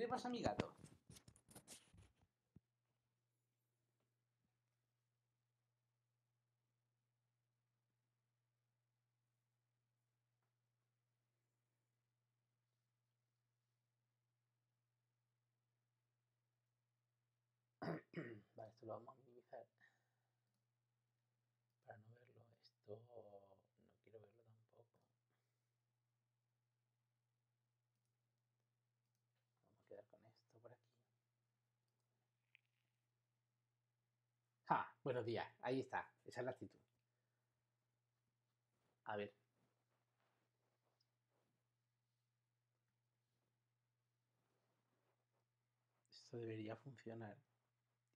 ¿Qué pasa a mi gato? vale, esto lo vamos a minimizar para no verlo. Esto no quiero verlo tampoco. Vamos a quedar con esto por aquí. ¡Ja! Buenos días. Ahí está. Esa es la actitud. A ver. Esto debería funcionar.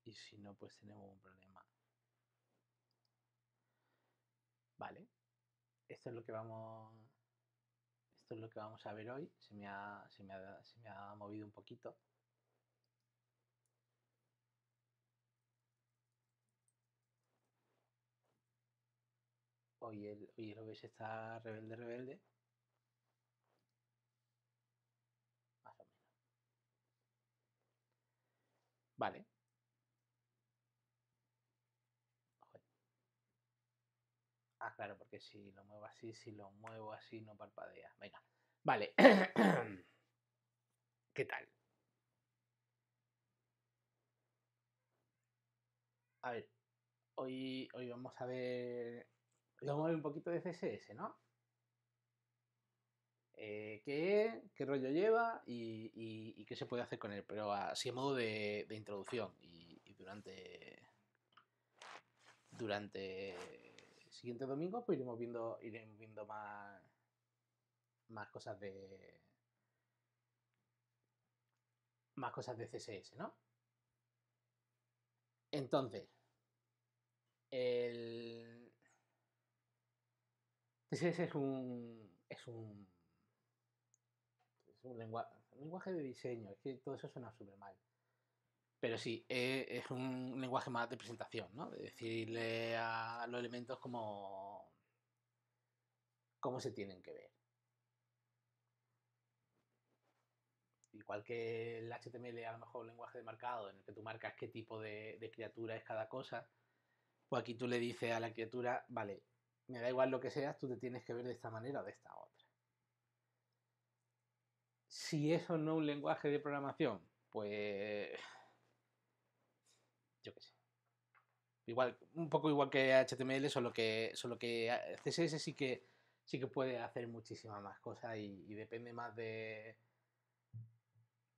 Y si no, pues tenemos un problema. Vale. Esto es lo que vamos. Esto es lo que vamos a ver hoy. Se me ha, se me ha, se me ha movido un poquito. Hoy el, hoy el OBS está rebelde, rebelde. Más o menos. Vale. Ah, claro, porque si lo muevo así, si lo muevo así, no parpadea. Venga. Vale. ¿Qué tal? A ver, hoy, hoy vamos a ver. Vamos a ver un poquito de CSS, ¿no? Eh, qué, qué rollo lleva y, qué se puede hacer con él, pero así a modo de, introducción y, y durante durante el siguiente domingo pues iremos viendo iremos viendo más más cosas de más cosas de CSS, ¿no? Entonces, el CSS es un es un es un, lengua- un lenguaje de diseño, es que todo eso suena súper mal. Pero sí, eh, es un lenguaje más de presentación, ¿no? De decirle a los elementos cómo, cómo se tienen que ver. Igual que el HTML, a lo mejor un lenguaje de marcado, en el que tú marcas qué tipo de, de criatura es cada cosa, pues aquí tú le dices a la criatura, vale, me da igual lo que seas, tú te tienes que ver de esta manera o de esta otra. Si eso no es un lenguaje de programación, pues yo qué sé. Igual, un poco igual que HTML, solo que, solo que CSS sí que sí que puede hacer muchísimas más cosas y, depende más de,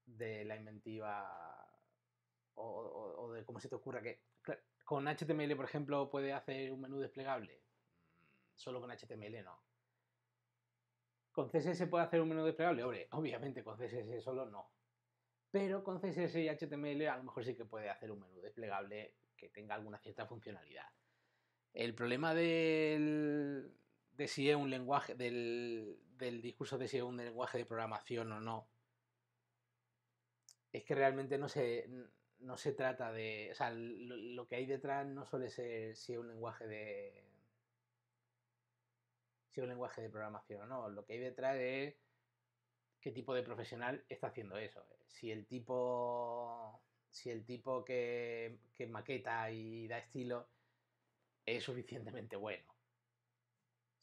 de la inventiva o, o- o de cómo se te ocurra que. Con HTML, por ejemplo, puede hacer un menú desplegable. Solo con HTML no. ¿Con CSS puede hacer un menú desplegable? Obviamente con CSS solo no. Pero con CSS y HTML a lo mejor sí que puede hacer un menú desplegable que tenga alguna cierta funcionalidad. El problema del, de si es un lenguaje, del, del discurso de si es un lenguaje de programación o no, es que realmente no se, no se trata de. O sea, lo, lo que hay detrás no suele ser si es un lenguaje de. Si es un lenguaje de programación o no. Lo que hay detrás es qué tipo de profesional está haciendo eso. Si el tipo. Si el tipo que, que maqueta y da estilo es suficientemente bueno.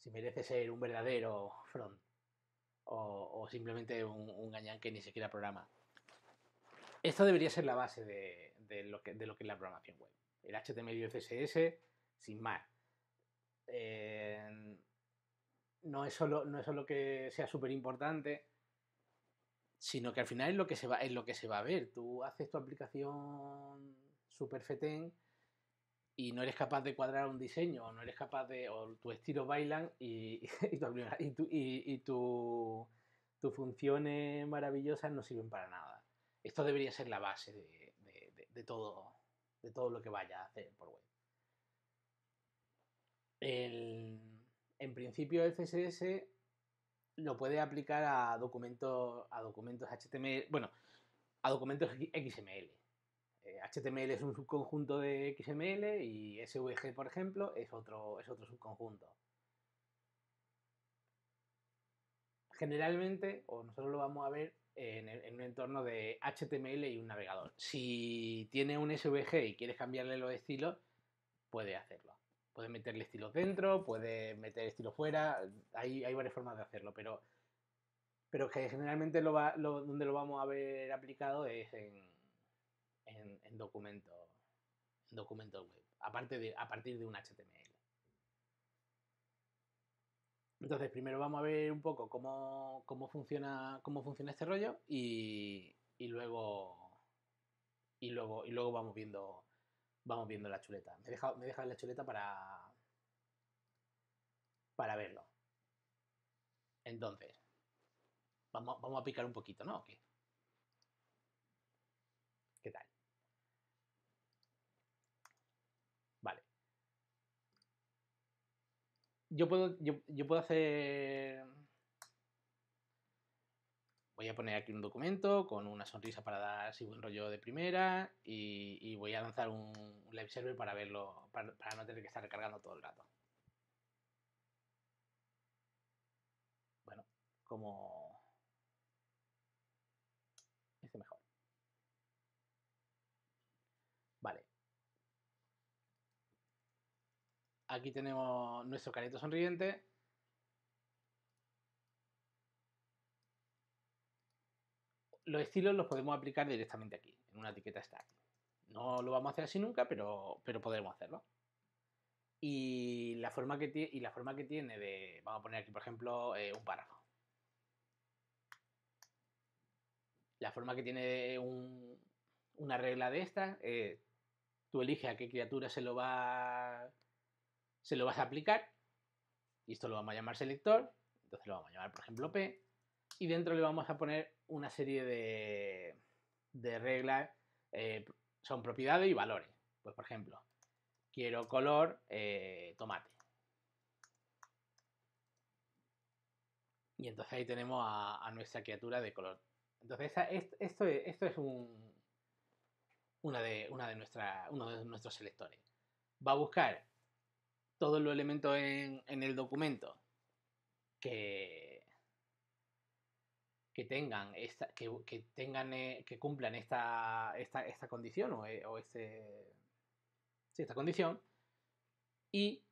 Si merece ser un verdadero front. O, simplemente un, un gañán que ni siquiera programa. Esto debería ser la base de, de lo, que, de lo que es la programación web. El HTML y el CSS, sin más. Eh, no, es solo, no es solo que sea súper importante, sino que al final es lo que se va, es lo que se va a ver. Tú haces tu aplicación super fetén y no eres capaz de cuadrar un diseño, o no eres capaz de. o tu estilo bailan y, y, tu, y, tu, y, y tu, tus funciones maravillosas no sirven para nada. Esto debería ser la base de todo, de todo lo que vaya a hacer por web. El, en principio CSS lo puede aplicar a documentos, a documentos HTML, bueno, a documentos XML. Eh, HTML es un subconjunto de XML y SVG, por ejemplo, es otro, es otro subconjunto. generalmente, o nosotros lo vamos a ver en, en, un entorno de HTML y un navegador. Si tiene un SVG y quieres cambiarle los estilos, puede hacerlo. Puede meterle estilos dentro, puede meter estilos fuera, hay, hay varias formas de hacerlo, pero, pero que generalmente donde lo vamos a ver aplicado es en, en, en documentos web, aparte de, a partir de un HTML. Entonces, primero vamos a ver un poco cómo, funciona, cómo funciona este rollo y, luego y luego y luego vamos viendo vamos viendo la chuleta. Me deja, me deja la chuleta para para verlo. Entonces, vamos, vamos a picar un poquito, ¿no? ¿Qué? ¿Qué tal? yo puedo, yo, puedo hacer... Voy a poner aquí un documento con una sonrisa para dar así buen rollo de primera y, voy a lanzar un, live server para verlo, para, no tener que estar recargando todo el rato. Bueno, como... Este mejor. Vale. Aquí tenemos nuestro careto sonriente. Los estilos los podemos aplicar directamente aquí, en una etiqueta static. No lo vamos a hacer así nunca, pero, pero podremos hacerlo. Y la, forma que y la forma que tiene de... Vamos a poner aquí, por ejemplo, eh, un párrafo. La forma que tiene una regla de esta es... Tú eliges a qué criatura se lo va se lo vas a aplicar y esto lo vamos a llamar selector, entonces lo vamos a llamar por ejemplo P y dentro le vamos a poner una serie de, de reglas, eh, son propiedades y valores. Pues por ejemplo, quiero color eh, tomate. Y entonces ahí tenemos a, nuestra criatura de color. Entonces esto, es, esto es un, una de, una de uno de nuestros selectores. Va a buscar todos los elementos en, el documento que, que tengan esta, que, tengan eh, que cumplan esta, esta, esta condición o, eh, o este esta condición y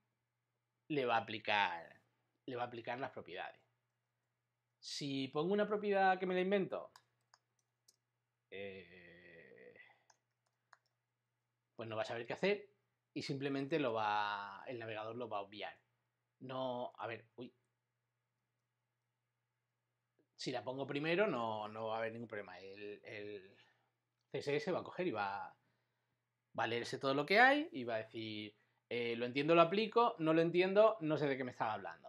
le va a aplicar le va a aplicar las propiedades. Si pongo una propiedad que me la invento, eh, pues no va a saber qué hacer y simplemente lo va, el navegador lo va a obviar. No, a ver, uy. Si la pongo primero no, no va a haber ningún problema. El, CSS va a coger y va, a leerse todo lo que hay y va a decir, eh, lo entiendo, lo aplico, no lo entiendo, no sé de qué me estaba hablando.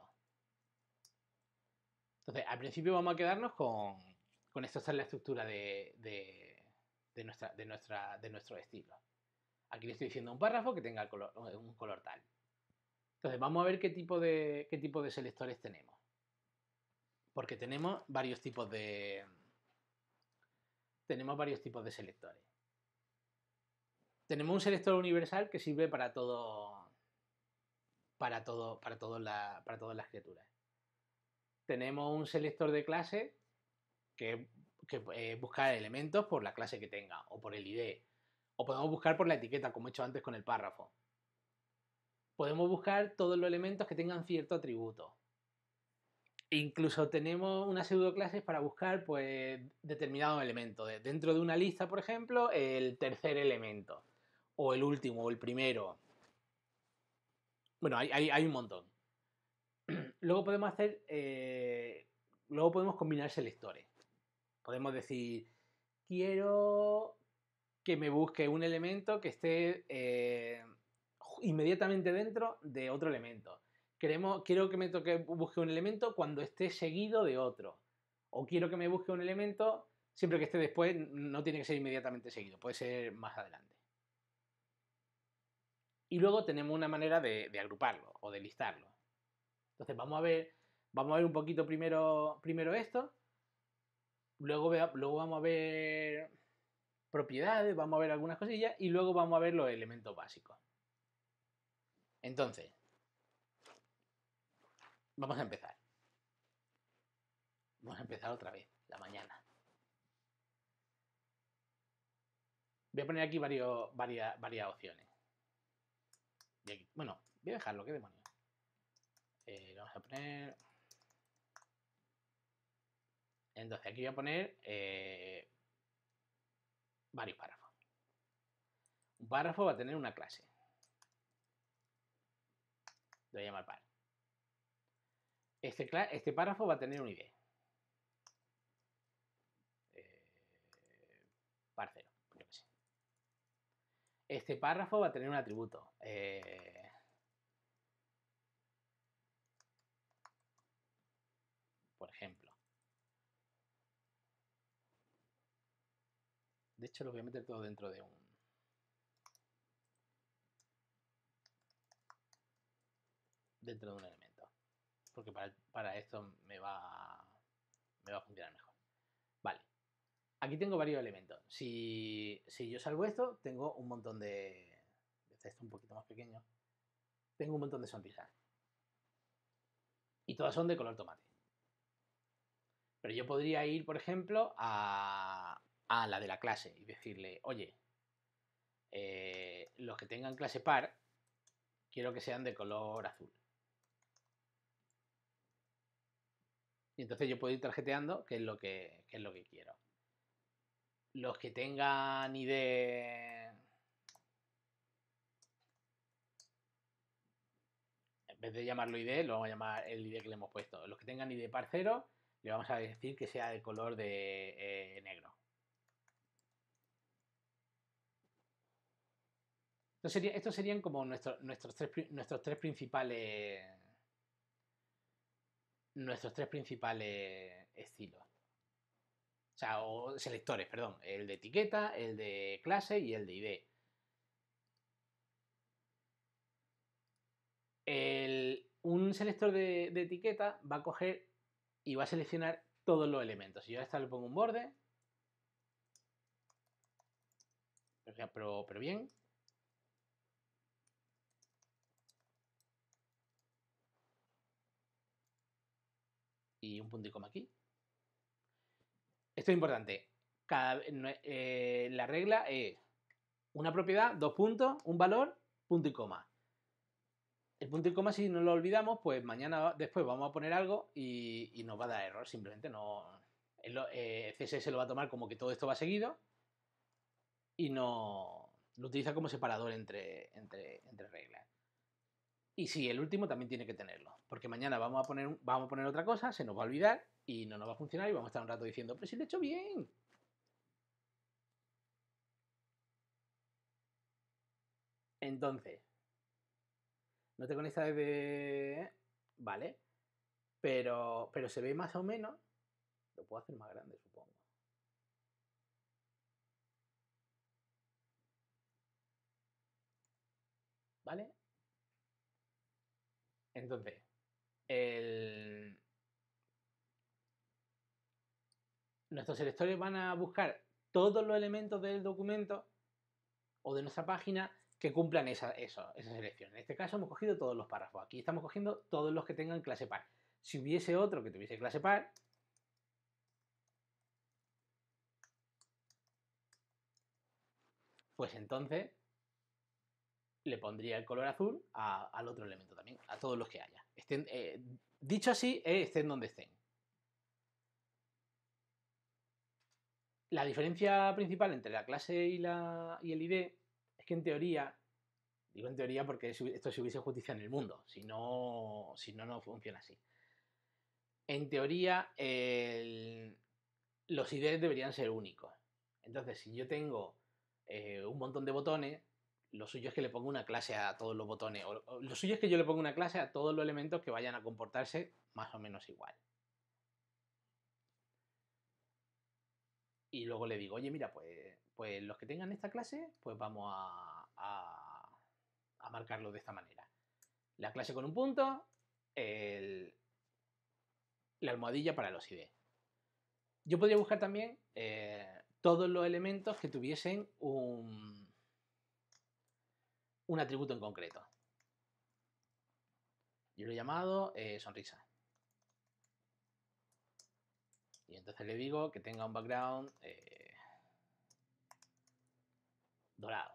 Entonces, al principio vamos a quedarnos con, con esto, esta es la estructura de, de, nuestra, de, nuestra, de nuestro estilo. Aquí le estoy diciendo un párrafo que tenga un color tal. Entonces, vamos a ver qué tipo de, qué tipo de selectores tenemos. Porque tenemos varios tipos de... Tenemos varios tipos de selectores. Tenemos un selector universal que sirve para todo... Para, todo, para, para todas las criaturas. Tenemos un selector de clase que, que eh, busca elementos por la clase que tenga o por el ID o podemos buscar por la etiqueta, como he hecho antes con el párrafo. Podemos buscar todos los elementos que tengan cierto atributo. Incluso tenemos unas pseudoclases para buscar pues, determinado elemento. Dentro de una lista, por ejemplo, el tercer elemento. O el último, o el primero. Bueno, hay, un montón. Luego podemos hacer. Eh, luego podemos combinar selectores. Podemos decir. Quiero que me busque un elemento que esté eh, inmediatamente dentro de otro elemento. Queremos, quiero que me toque, busque un elemento cuando esté seguido de otro. O quiero que me busque un elemento siempre que esté después, no tiene que ser inmediatamente seguido, puede ser más adelante. Y luego tenemos una manera de, agruparlo o de listarlo. Entonces vamos a ver, vamos a ver un poquito primero, primero esto. Luego, luego vamos a ver propiedades, vamos a ver algunas cosillas y luego vamos a ver los elementos básicos. Entonces, vamos a empezar. Vamos a empezar otra vez, la mañana. Voy a poner aquí varias, opciones. bueno, voy a dejarlo, qué demonios. Eh, vamos a poner... Entonces aquí voy a poner eh, varios párrafos. Un párrafo va a tener una clase. Lo voy a llamar par. Este, este párrafo va a tener un ID. Eh, par cero, yo sé. Este párrafo va a tener un atributo. Eh, por ejemplo. De hecho, lo voy a meter todo dentro de un... Dentro de un elemento. Porque para, esto me va, me va a funcionar mejor. Vale. Aquí tengo varios elementos. Si, si yo salgo esto, tengo un montón de... Esto un poquito más pequeño. Tengo un montón de sonrisas. Y todas son de color tomate. Pero yo podría ir, por ejemplo, a, a la de la clase y decirle, oye, eh, los que tengan clase par, quiero que sean de color azul. Y entonces yo puedo ir tarjeteando qué es lo que, es lo que quiero. Los que tengan ID... En vez de llamarlo ID, lo vamos a llamar el ID que le hemos puesto. Los que tengan ID par 0, le vamos a decir que sea de color de eh, negro. estos serían como nuestros, nuestros, tres, nuestros tres principales. Nuestros tres principales estilos. O sea, o selectores, perdón. El de etiqueta, el de clase y el de ID. un selector de, etiqueta va a coger y va a seleccionar todos los elementos. Si yo a esta le pongo un borde, pero bien, y un punto y coma aquí. Esto es importante. Eh, la regla es una propiedad, dos puntos, un valor, punto y coma. El punto y coma, si no lo olvidamos, pues mañana después vamos a poner algo y, nos va a dar error. Simplemente no. Eh, CSS lo va a tomar como que todo esto va seguido y no lo utiliza como separador entre, entre, entre reglas. Y sí, el último también tiene que tenerlo, porque mañana vamos a poner, vamos a poner otra cosa, se nos va a olvidar y no nos va a funcionar y vamos a estar un rato diciendo, pero si lo he hecho bien. Entonces, no te conecta desde... Vale, pero, pero se ve más o menos. Lo puedo hacer más grande, supongo. ¿Vale? Entonces, nuestros selectores van a buscar todos los elementos del documento o de nuestra página que cumplan esa, esa selección. En este caso hemos cogido todos los párrafos. Aquí estamos cogiendo todos los que tengan clase par. Si hubiese otro que tuviese clase par, pues entonces le pondría el color azul al otro elemento también, a todos los que haya. Eh, dicho así, eh, estén donde estén. La diferencia principal entre la clase y, la, y el ID es que en teoría, digo en teoría porque esto si hubiese justicia en el mundo, si no, si no, no funciona así. En teoría, los IDs deberían ser únicos. Entonces, si yo tengo eh, un montón de botones, lo suyo es que le ponga una clase a todos los botones. O, lo suyo es que yo le ponga una clase a todos los elementos que vayan a comportarse más o menos igual. Y luego le digo, oye, mira, pues, pues los que tengan esta clase, pues vamos a, a, marcarlo de esta manera. La clase con un punto, la almohadilla para los ID. Yo podría buscar también eh, todos los elementos que tuviesen un, un atributo en concreto. Yo lo he llamado eh, sonrisa. Y entonces le digo que tenga un background eh, dorado.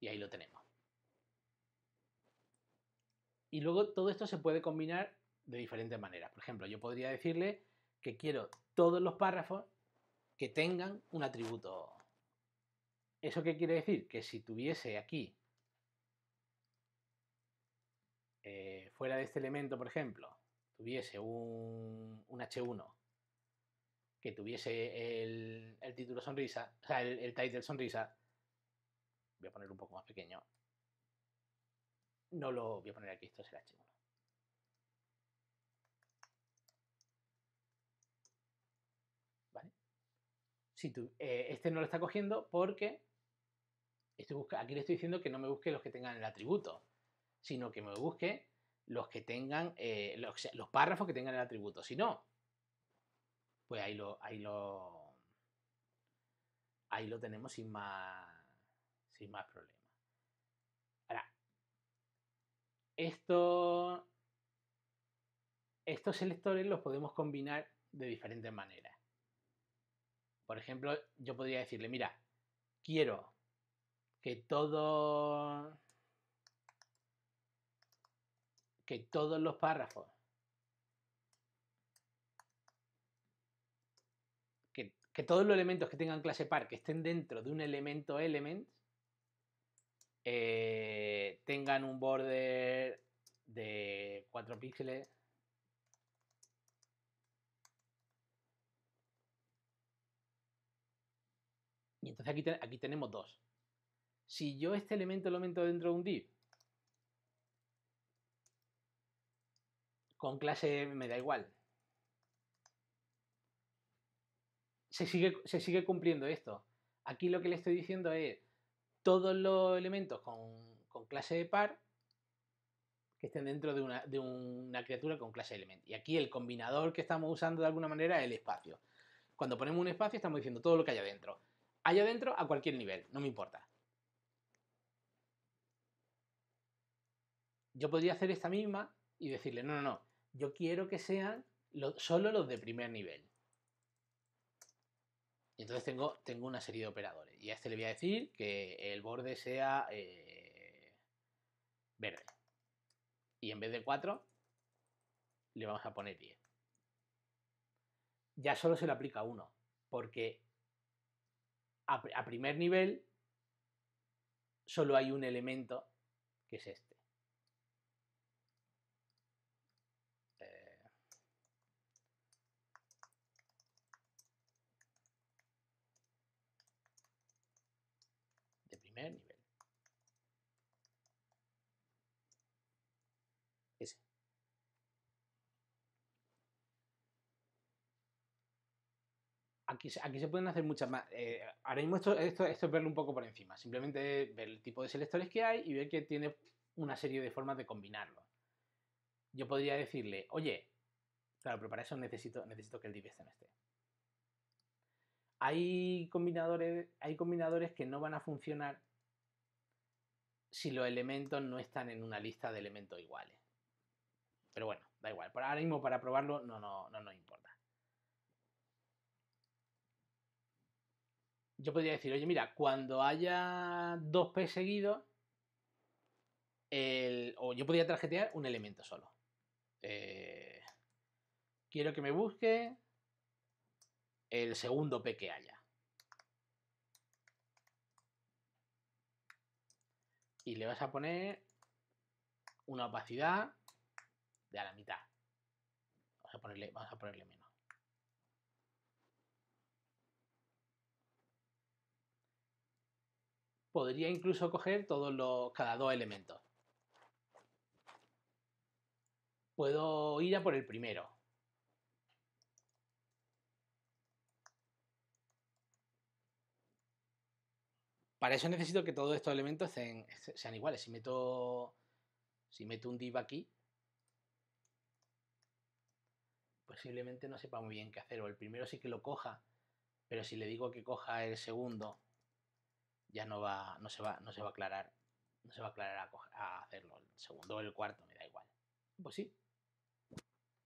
Y ahí lo tenemos. Y luego todo esto se puede combinar de diferentes maneras. Por ejemplo, yo podría decirle que quiero todos los párrafos que tengan un atributo. ¿Eso qué quiere decir? Que si tuviese aquí, eh, fuera de este elemento, por ejemplo, tuviese un, H1 que tuviese el, título sonrisa, o sea, el, title sonrisa, voy a ponerlo un poco más pequeño, no lo voy a poner aquí, esto es el H1. ¿Vale? Si tú, eh, este no lo está cogiendo porque aquí le estoy diciendo que no me busque los que tengan el atributo, sino que me busque los que tengan, eh, los, párrafos que tengan el atributo. Si no, pues ahí lo, ahí lo, ahí lo tenemos sin más, sin más problema. Esto, estos selectores los podemos combinar de diferentes maneras. Por ejemplo, yo podría decirle, mira, quiero que todo que todos los párrafos que, todos los elementos que tengan clase par que estén dentro de un elemento element eh, tengan un border de 4 píxeles. Y entonces aquí, aquí tenemos dos. Si yo este elemento lo meto dentro de un div, con clase me da igual. Se sigue, cumpliendo esto. Aquí lo que le estoy diciendo es, todos los elementos con, clase de par que estén dentro de una, criatura con clase de elemento. Y aquí el combinador que estamos usando de alguna manera es el espacio. Cuando ponemos un espacio estamos diciendo todo lo que hay adentro. Hay adentro a cualquier nivel, no me importa. Yo podría hacer esta misma y decirle, no, no, no, yo quiero que sean solo los de primer nivel. Y entonces tengo, tengo una serie de operadores. Y a este le voy a decir que el borde sea eh, verde. Y en vez de 4, le vamos a poner 10. Ya solo se le aplica uno, porque a primer nivel solo hay un elemento que es este. nivel. Ese. Aquí, se pueden hacer muchas más. Eh, ahora mismo esto, es verlo un poco por encima. Simplemente ver el tipo de selectores que hay y ver que tiene una serie de formas de combinarlo. Yo podría decirle, oye, claro, pero para eso necesito, necesito que el div este no esté. Hay combinadores, hay combinadores que no van a funcionar si los elementos no están en una lista de elementos iguales. Pero bueno, da igual. Para ahora mismo para probarlo no, no, no nos importa. Yo podría decir, oye, mira, cuando haya dos P seguidos, o yo podría tarjetear un elemento solo. Eh, quiero que me busque el segundo P que haya. y le vas a poner una opacidad de a la mitad. Vamos a ponerle, vamos a ponerle menos. Podría incluso coger todos los, cada dos elementos. Puedo ir a por el primero. Para eso necesito que todos estos elementos sean, iguales. Si meto, si meto un div aquí, posiblemente no sepa muy bien qué hacer. O el primero sí que lo coja, pero si le digo que coja el segundo, ya no va, no se va, no se va a aclarar, no se va a aclarar a, hacerlo. El segundo o el cuarto, me da igual. Pues sí.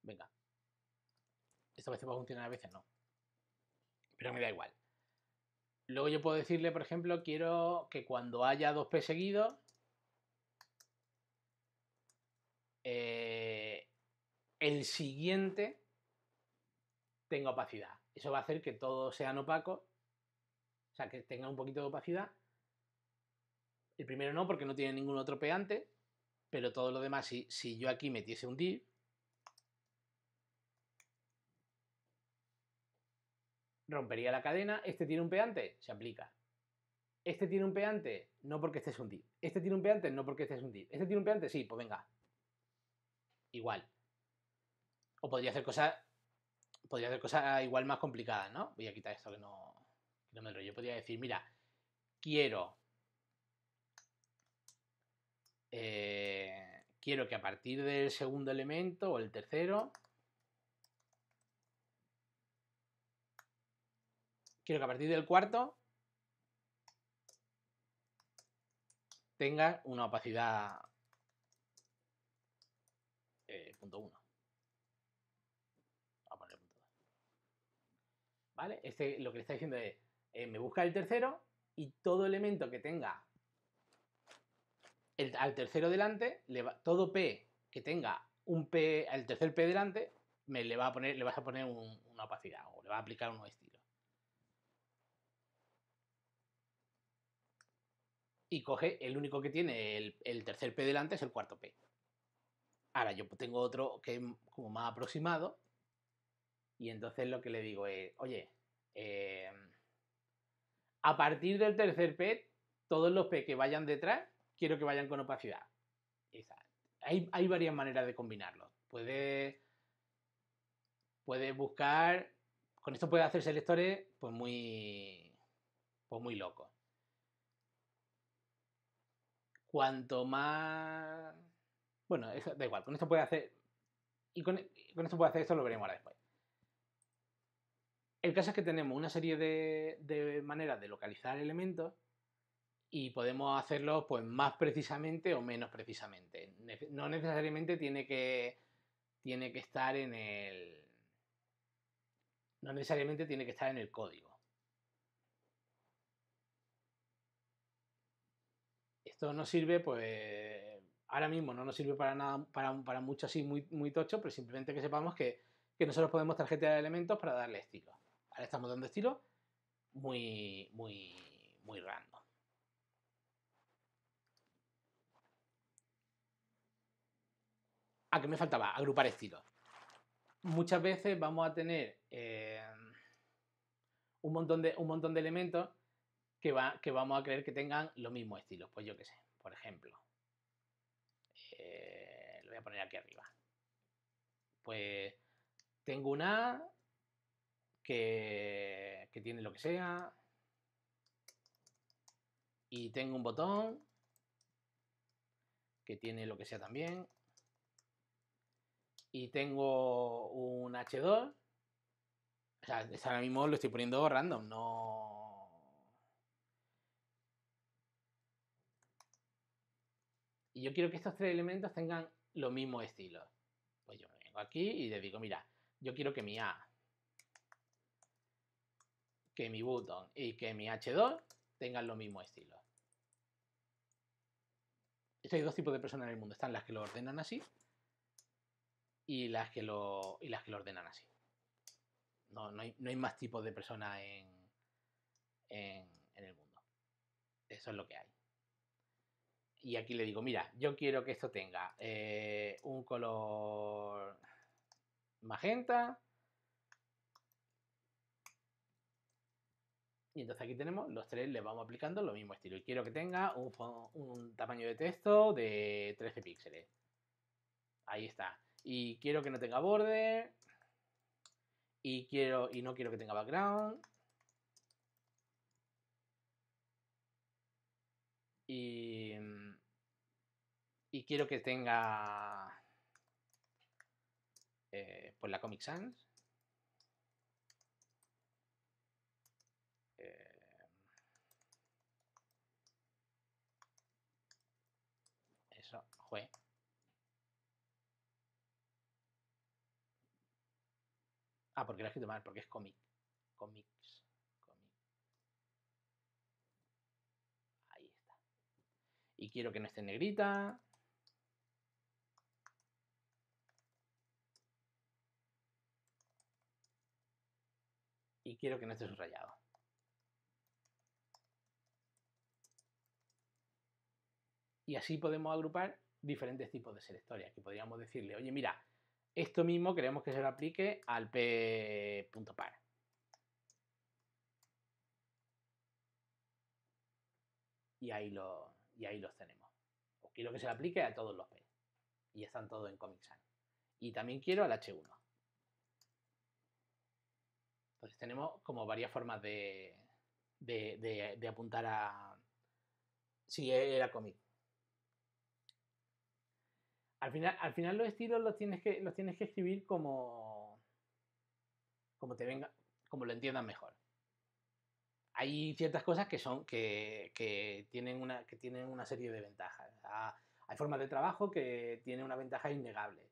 Venga. Esto a veces va a funcionar, a veces no. pero me da igual. Luego yo puedo decirle, por ejemplo, quiero que cuando haya dos P seguidos, eh, el siguiente tenga opacidad. Eso va a hacer que todos sean opacos, o sea, que tenga un poquito de opacidad. El primero no, porque no tiene ningún otro P antes, pero todo lo demás, si, si yo aquí metiese un div, rompería la cadena. Este tiene un peante, se aplica. Este tiene un peante, no porque este es un div. Este tiene un peante, no porque este es un div. Este tiene un peante, sí, pues venga. Igual. O podría hacer cosas. Podría hacer cosas igual más complicadas, ¿no? Voy a quitar esto que no, rollo. Yo podría decir, mira, quiero. Eh, quiero que a partir del segundo elemento o el tercero quiero que a partir del cuarto tenga una opacidad eh, punto uno. Vamos a poner punto. ¿Vale? Este lo que le está diciendo es, eh, me busca el tercero y todo elemento que tenga el, al tercero delante, le va, todo P que tenga un P, el tercer P delante, me le va a poner, le vas a poner un, una opacidad o le va a aplicar un estilo. y coge el único que tiene el, tercer P delante es el cuarto P. Ahora yo tengo otro que es como más aproximado y entonces lo que le digo es, oye, eh, a partir del tercer P, todos los P que vayan detrás, quiero que vayan con opacidad. Hay, varias maneras de combinarlos. Puede, puede buscar, con esto puede hacer selectores pues muy, pues muy locos. cuanto más... Bueno, eso da igual, con esto puede hacer... Y con, esto puede hacer esto, lo veremos ahora después. El caso es que tenemos una serie de, maneras de localizar elementos y podemos hacerlo pues más precisamente o menos precisamente. No necesariamente tiene que, estar en el... No necesariamente tiene que estar en el código. esto nos sirve, pues ahora mismo no nos sirve para nada, para, para mucho así muy, muy tocho, pero simplemente que sepamos que, nosotros podemos tarjetear elementos para darle estilo. Ahora estamos dando estilo muy, muy, muy random. ¿A qué me faltaba? Agrupar estilos. Muchas veces vamos a tener eh, un, montón de, un montón de elementos que, va, que vamos a creer que tengan los mismos estilos. Pues yo qué sé, por ejemplo. Eh, lo voy a poner aquí arriba. Pues tengo una que, tiene lo que sea. Y tengo un botón que tiene lo que sea también. Y tengo un H2. O sea, ahora mismo lo estoy poniendo random, no, y yo quiero que estos tres elementos tengan lo mismo estilo. Pues yo me vengo aquí y le digo, mira, yo quiero que mi A, que mi button y que mi H2 tengan lo mismo estilo. hay dos tipos de personas en el mundo. Están las que lo ordenan así y las que lo, y las que lo ordenan así. No, no, hay, más tipos de personas en, en el mundo. Eso es lo que hay y aquí le digo, mira, yo quiero que esto tenga eh, un color magenta. Y entonces aquí tenemos los tres, le vamos aplicando lo mismo estilo. Y quiero que tenga un, tamaño de texto de 13 píxeles. Ahí está. Y quiero que no tenga border. Y, quiero, y no quiero que tenga background. Y, y quiero que tenga eh, pues la Comic Sans. Jue. Ah, porque lo he escrito mal, porque es cómic. Comics. Ahí está. Y quiero que no esté en negrita. Y quiero que no esté subrayado. Y así podemos agrupar diferentes tipos de selectores. Aquí podríamos decirle, oye, mira, esto mismo queremos que se lo aplique al p.par. Y ahí, lo, y ahí los tenemos. O quiero que se lo aplique a todos los p. Y están todos en Comic Sans. Y también quiero al H1. Entonces tenemos como varias formas de, de, de apuntar a si era comic. Al final, al final los estilos los tienes que, los tienes que escribir como, como te venga, como lo entiendas mejor. Hay ciertas cosas que son que, tienen una, que tienen una serie de ventajas. hay formas de trabajo que tienen una ventaja innegable.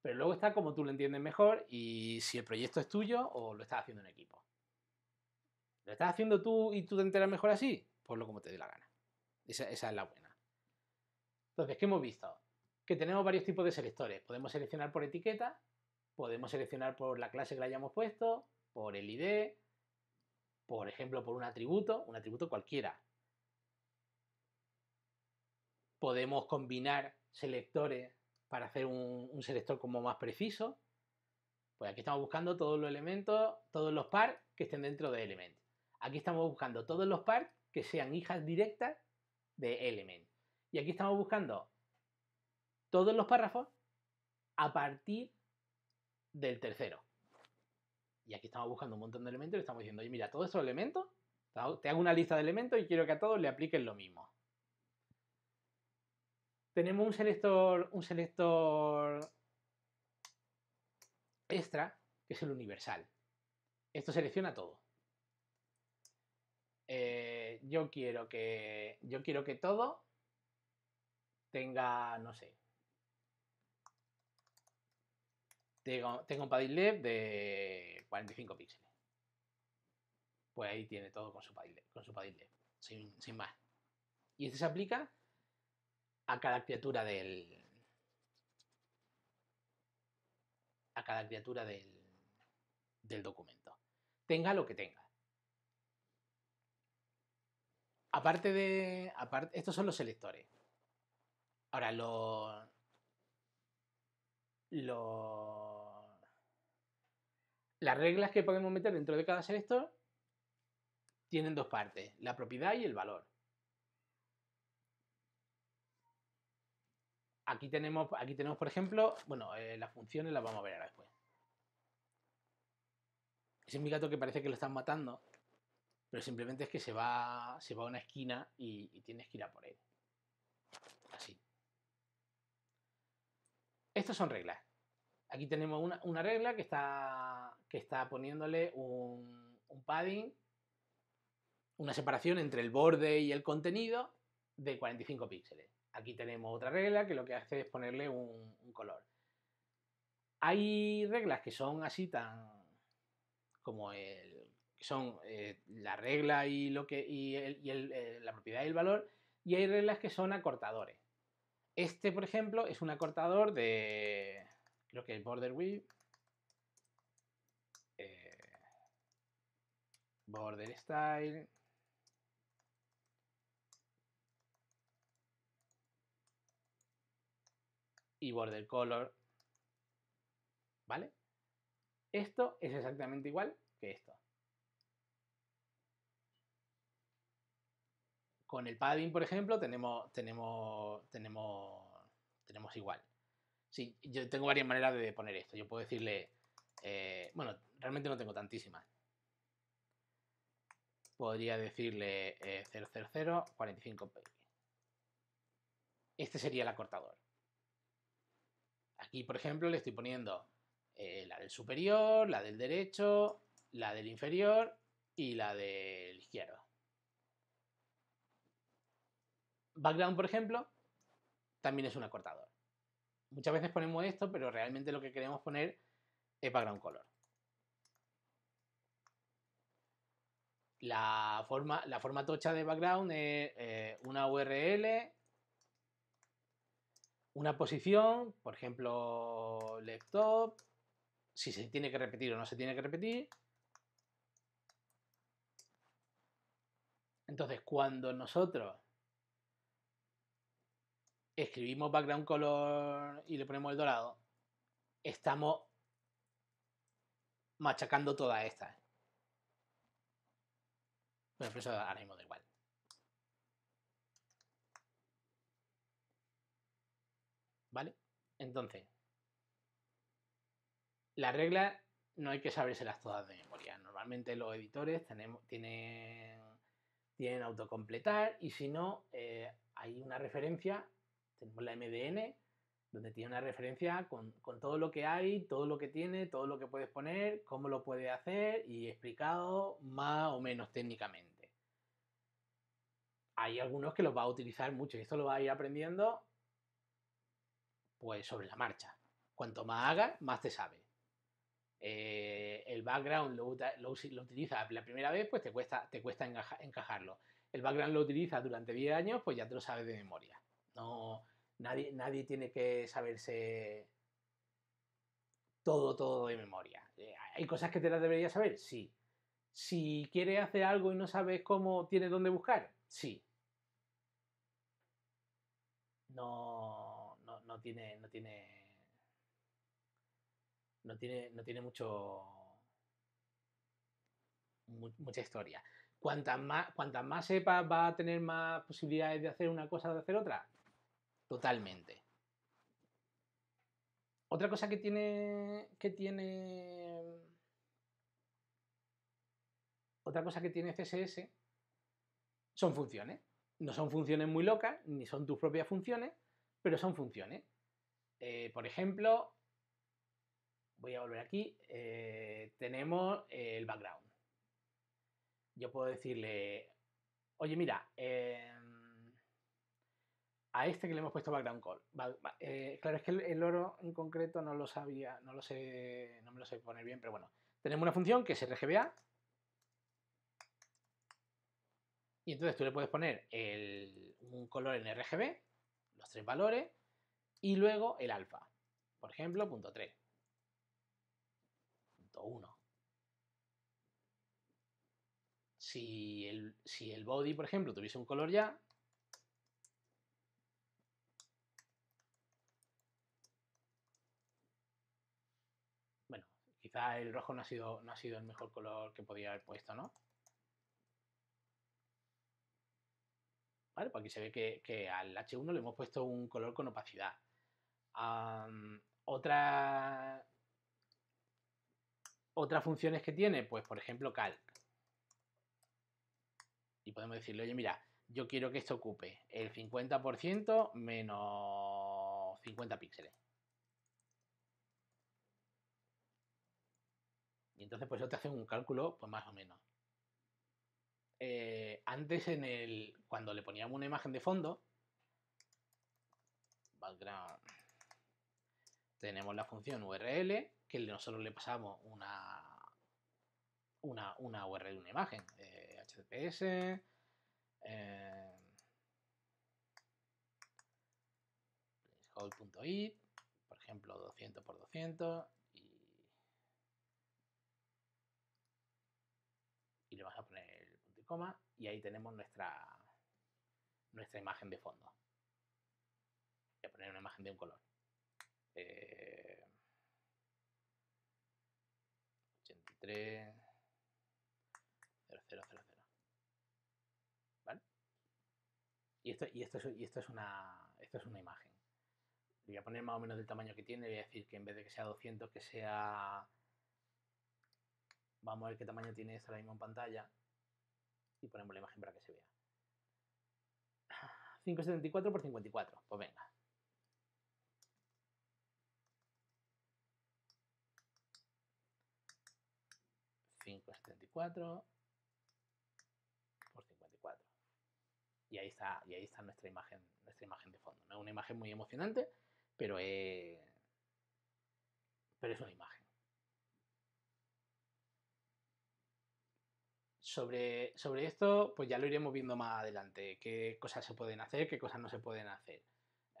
Pero luego está como tú lo entiendes mejor y si el proyecto es tuyo o lo estás haciendo en equipo. ¿Lo estás haciendo tú y tú te enteras mejor así? Pues lo como te dé la gana. esa es la buena. Entonces, ¿qué hemos visto? Que tenemos varios tipos de selectores. Podemos seleccionar por etiqueta, podemos seleccionar por la clase que le hayamos puesto, por el ID, por ejemplo, por un atributo, un atributo cualquiera. Podemos combinar selectores para hacer un, selector como más preciso. Pues aquí estamos buscando todos los elementos, todos los par que estén dentro de element. Aquí estamos buscando todos los par que sean hijas directas de element. Y aquí estamos buscando todos los párrafos a partir del tercero. Y aquí estamos buscando un montón de elementos y estamos diciendo, oye, mira, todos estos elementos, te hago una lista de elementos y quiero que a todos le apliquen lo mismo. Tenemos un selector, un selector extra, que es el universal. Esto selecciona todo. Eh, yo quiero que. Yo quiero que todo tenga, no sé, tenga, un Padlet de 45 píxeles. Pues ahí tiene todo con su Padlet, con su sin, sin más. Y este se aplica a cada criatura del. a cada criatura del, del documento. Tenga lo que tenga. Aparte de. Aparte, estos son los selectores. Ahora, lo, las reglas que podemos meter dentro de cada selector tienen dos partes, la propiedad y el valor. Aquí tenemos, aquí tenemos por ejemplo, bueno, eh, las funciones las vamos a ver ahora después. Ese es mi gato que parece que lo están matando, pero simplemente es que se va, se va a una esquina y, y tienes que ir a por él. Así. Estas son reglas. Aquí tenemos una, regla que está, que está poniéndole un, padding, una separación entre el borde y el contenido de 45 píxeles. Aquí tenemos otra regla que lo que hace es ponerle un, color. Hay reglas que son así tan como el, son eh, la regla y lo que y, eh, la propiedad y el valor y hay reglas que son acortadores. Este, por ejemplo, es un acortador de, creo que es border width, eh, border style, y border color, ¿vale? Esto es exactamente igual que esto. Con el padding, por ejemplo, tenemos, tenemos, tenemos, tenemos igual. Sí, yo tengo varias maneras de poner esto. Yo puedo decirle, eh, bueno, realmente no tengo tantísimas. Podría decirle eh, 000 45 Este sería el acortador. Aquí, por ejemplo, le estoy poniendo eh, la del superior, la del derecho, la del inferior y la del izquierdo. Background, por ejemplo, también es un acortador. Muchas veces ponemos esto, pero realmente lo que queremos poner es background color. La forma, la forma tocha de background es eh, una URL, una posición, por ejemplo, laptop, si se tiene que repetir o no se tiene que repetir. Entonces, cuando nosotros escribimos background color y le ponemos el dorado, estamos machacando todas estas. Bueno, pero eso ahora mismo da igual. ¿Vale? Entonces, las reglas no hay que sabérselas todas de memoria. Normalmente los editores tienen, tienen autocompletar y si no, eh, hay una referencia, la MDN, donde tiene una referencia con, con, todo lo que hay, todo lo que tiene, todo lo que puedes poner, cómo lo puedes hacer y explicado más o menos técnicamente. Hay algunos que los va a utilizar mucho y esto lo va a ir aprendiendo pues sobre la marcha. Cuanto más hagas, más te sabe. Eh, el background lo, lo, utilizas la primera vez, pues te cuesta, te cuesta encajarlo. El background lo utilizas durante 10 años, pues ya te lo sabes de memoria. No, Nadie, nadie tiene que saberse todo, todo de memoria. Eh, ¿Hay cosas que te las deberías saber? Sí. Si quieres hacer algo y no sabes cómo, tienes dónde buscar? Sí. No, no, no tiene, no tiene, no tiene, no tiene mucho, mucha historia. Cuantas más, cuantas más sepas, va a tener más posibilidades de hacer una cosa o de hacer otra. Totalmente. Otra cosa que tiene. que tiene. Otra cosa que tiene CSS son funciones. No son funciones muy locas, ni son tus propias funciones, pero son funciones. Eh, por ejemplo, voy a volver aquí. Eh, tenemos el background. Yo puedo decirle, oye, mira, eh, a este que le hemos puesto background call. Eh, claro, es que el, oro en concreto no lo sabía, no lo sé, no me lo sé poner bien, pero bueno. Tenemos una función que es RGBA. Y entonces tú le puedes poner un color en RGB, los tres valores, y luego el alfa. Por ejemplo, punto 3. Punto 1. Si el, si el body, por ejemplo, tuviese un color ya, quizá el rojo no ha sido, no ha sido el mejor color que podía haber puesto, ¿no? ¿Vale? Pues aquí se ve que, al H1 le hemos puesto un color con opacidad. otra, otras funciones que tiene, pues por ejemplo calc. Y podemos decirle, oye, mira, yo quiero que esto ocupe el 50% menos 50 píxeles. Y entonces pues eso te hace un cálculo pues más o menos. Eh, antes en el. cuando le poníamos una imagen de fondo. Background. Tenemos la función URL, que nosotros le pasamos una. Una, una URL de una imagen. Eh, HTTPS. Eh, placeholder.it, por ejemplo, 200 por 200 y le vamos a poner el punto y coma y ahí tenemos nuestra, nuestra imagen de fondo. Voy a poner una imagen de un color. 83 0000. ¿Vale? Y esto, y esto, es, y esto es una esto es una imagen. Le voy a poner más o menos del tamaño que tiene, voy a decir que en vez de que sea 200 que sea Vamos a ver qué tamaño tiene esto ahora en pantalla. Y ponemos la imagen para que se vea. 574 por 54. Pues venga. ...574... ...por 54... ...y ahí está... ...y ahí está nuestra imagen... ...nuestra imagen de fondo... ...no es una imagen muy emocionante... ...pero es una imagen... sobre, sobre esto, pues ya lo iremos viendo más adelante, qué cosas se pueden hacer, qué cosas no se pueden hacer.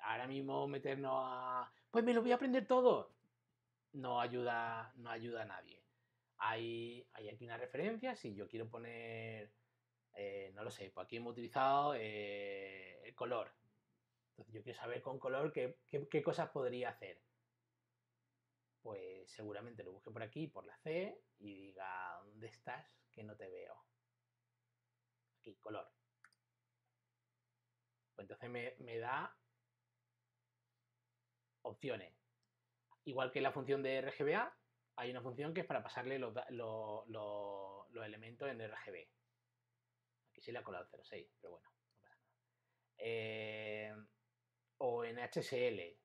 Ahora mismo meternos a, pues me lo voy a aprender todo, no ayuda, no ayuda a nadie. Hay, hay aquí una referencia, si yo quiero poner, eh, no lo sé, pues aquí hemos utilizado eh, el color. Entonces yo quiero saber con color qué, qué cosas podría hacer pues seguramente lo busque por aquí, por la C, y diga, ¿dónde estás? Que no te veo. Aquí, color. Pues entonces me, da opciones. Igual que la función de RGBA, hay una función que es para pasarle los, elementos en RGB. Aquí sí le ha colado 06, pero bueno, no pasa nada. Eh, o en HSL,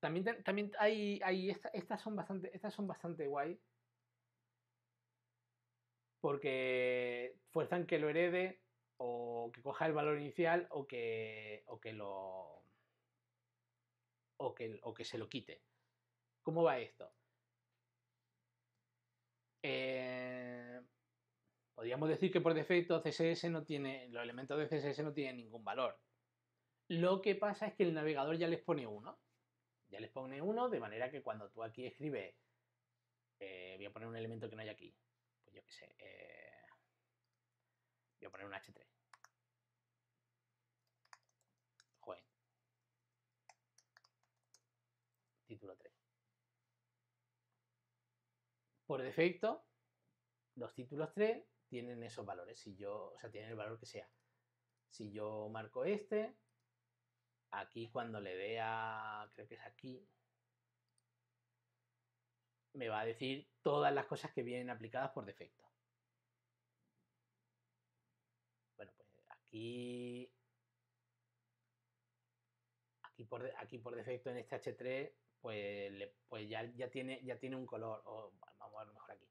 también, también hay, hay estas son bastante, estas son bastante guay. Porque fuerzan que lo herede o que coja el valor inicial o que, o que lo o que, o que se lo quite. ¿Cómo va esto? Eh, podríamos decir que por defecto CSS no tiene, los elementos de CSS no tienen ningún valor. Lo que pasa es que el navegador ya les pone uno ya les pone uno, de manera que cuando tú aquí escribes, eh, voy a poner un elemento que no hay aquí, yo qué sé, eh, voy a poner un H3. Joder. Título 3. Por defecto, los títulos 3 tienen esos valores, si yo, o sea, tienen el valor que sea. Si yo marco este, Aquí cuando le dé a, creo que es aquí, me va a decir todas las cosas que vienen aplicadas por defecto. Bueno, pues aquí, aquí por, aquí por defecto en este H3, pues, pues ya, ya, tiene, ya tiene un color, o vamos a ver mejor aquí,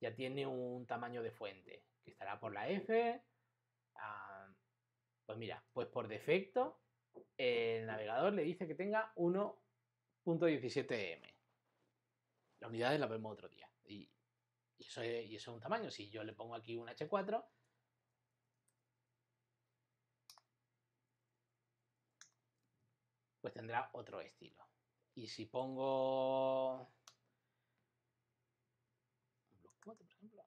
ya tiene un tamaño de fuente, que estará por la F. Ah, pues mira, pues por defecto el navegador le dice que tenga 1.17m. Las unidades las vemos otro día. Y, eso es, un tamaño. Si yo le pongo aquí un H4, pues tendrá otro estilo. Y si pongo un block por ejemplo,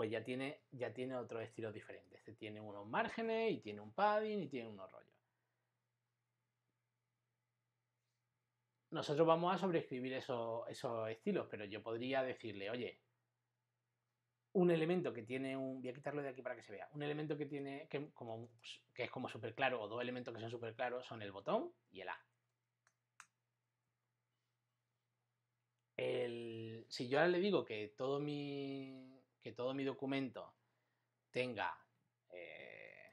pues ya tiene, ya tiene otro estilo diferente. Este tiene unos márgenes y tiene un padding y tiene unos rollos. Nosotros vamos a sobreescribir esos, estilos, pero yo podría decirle, oye, un elemento que tiene un. Voy a quitarlo de aquí para que se vea. Un elemento que tiene. que, como, que es como súper claro, o dos elementos que son súper claros, son el botón y el A. si yo ahora le digo que todo mi que todo mi documento tenga eh,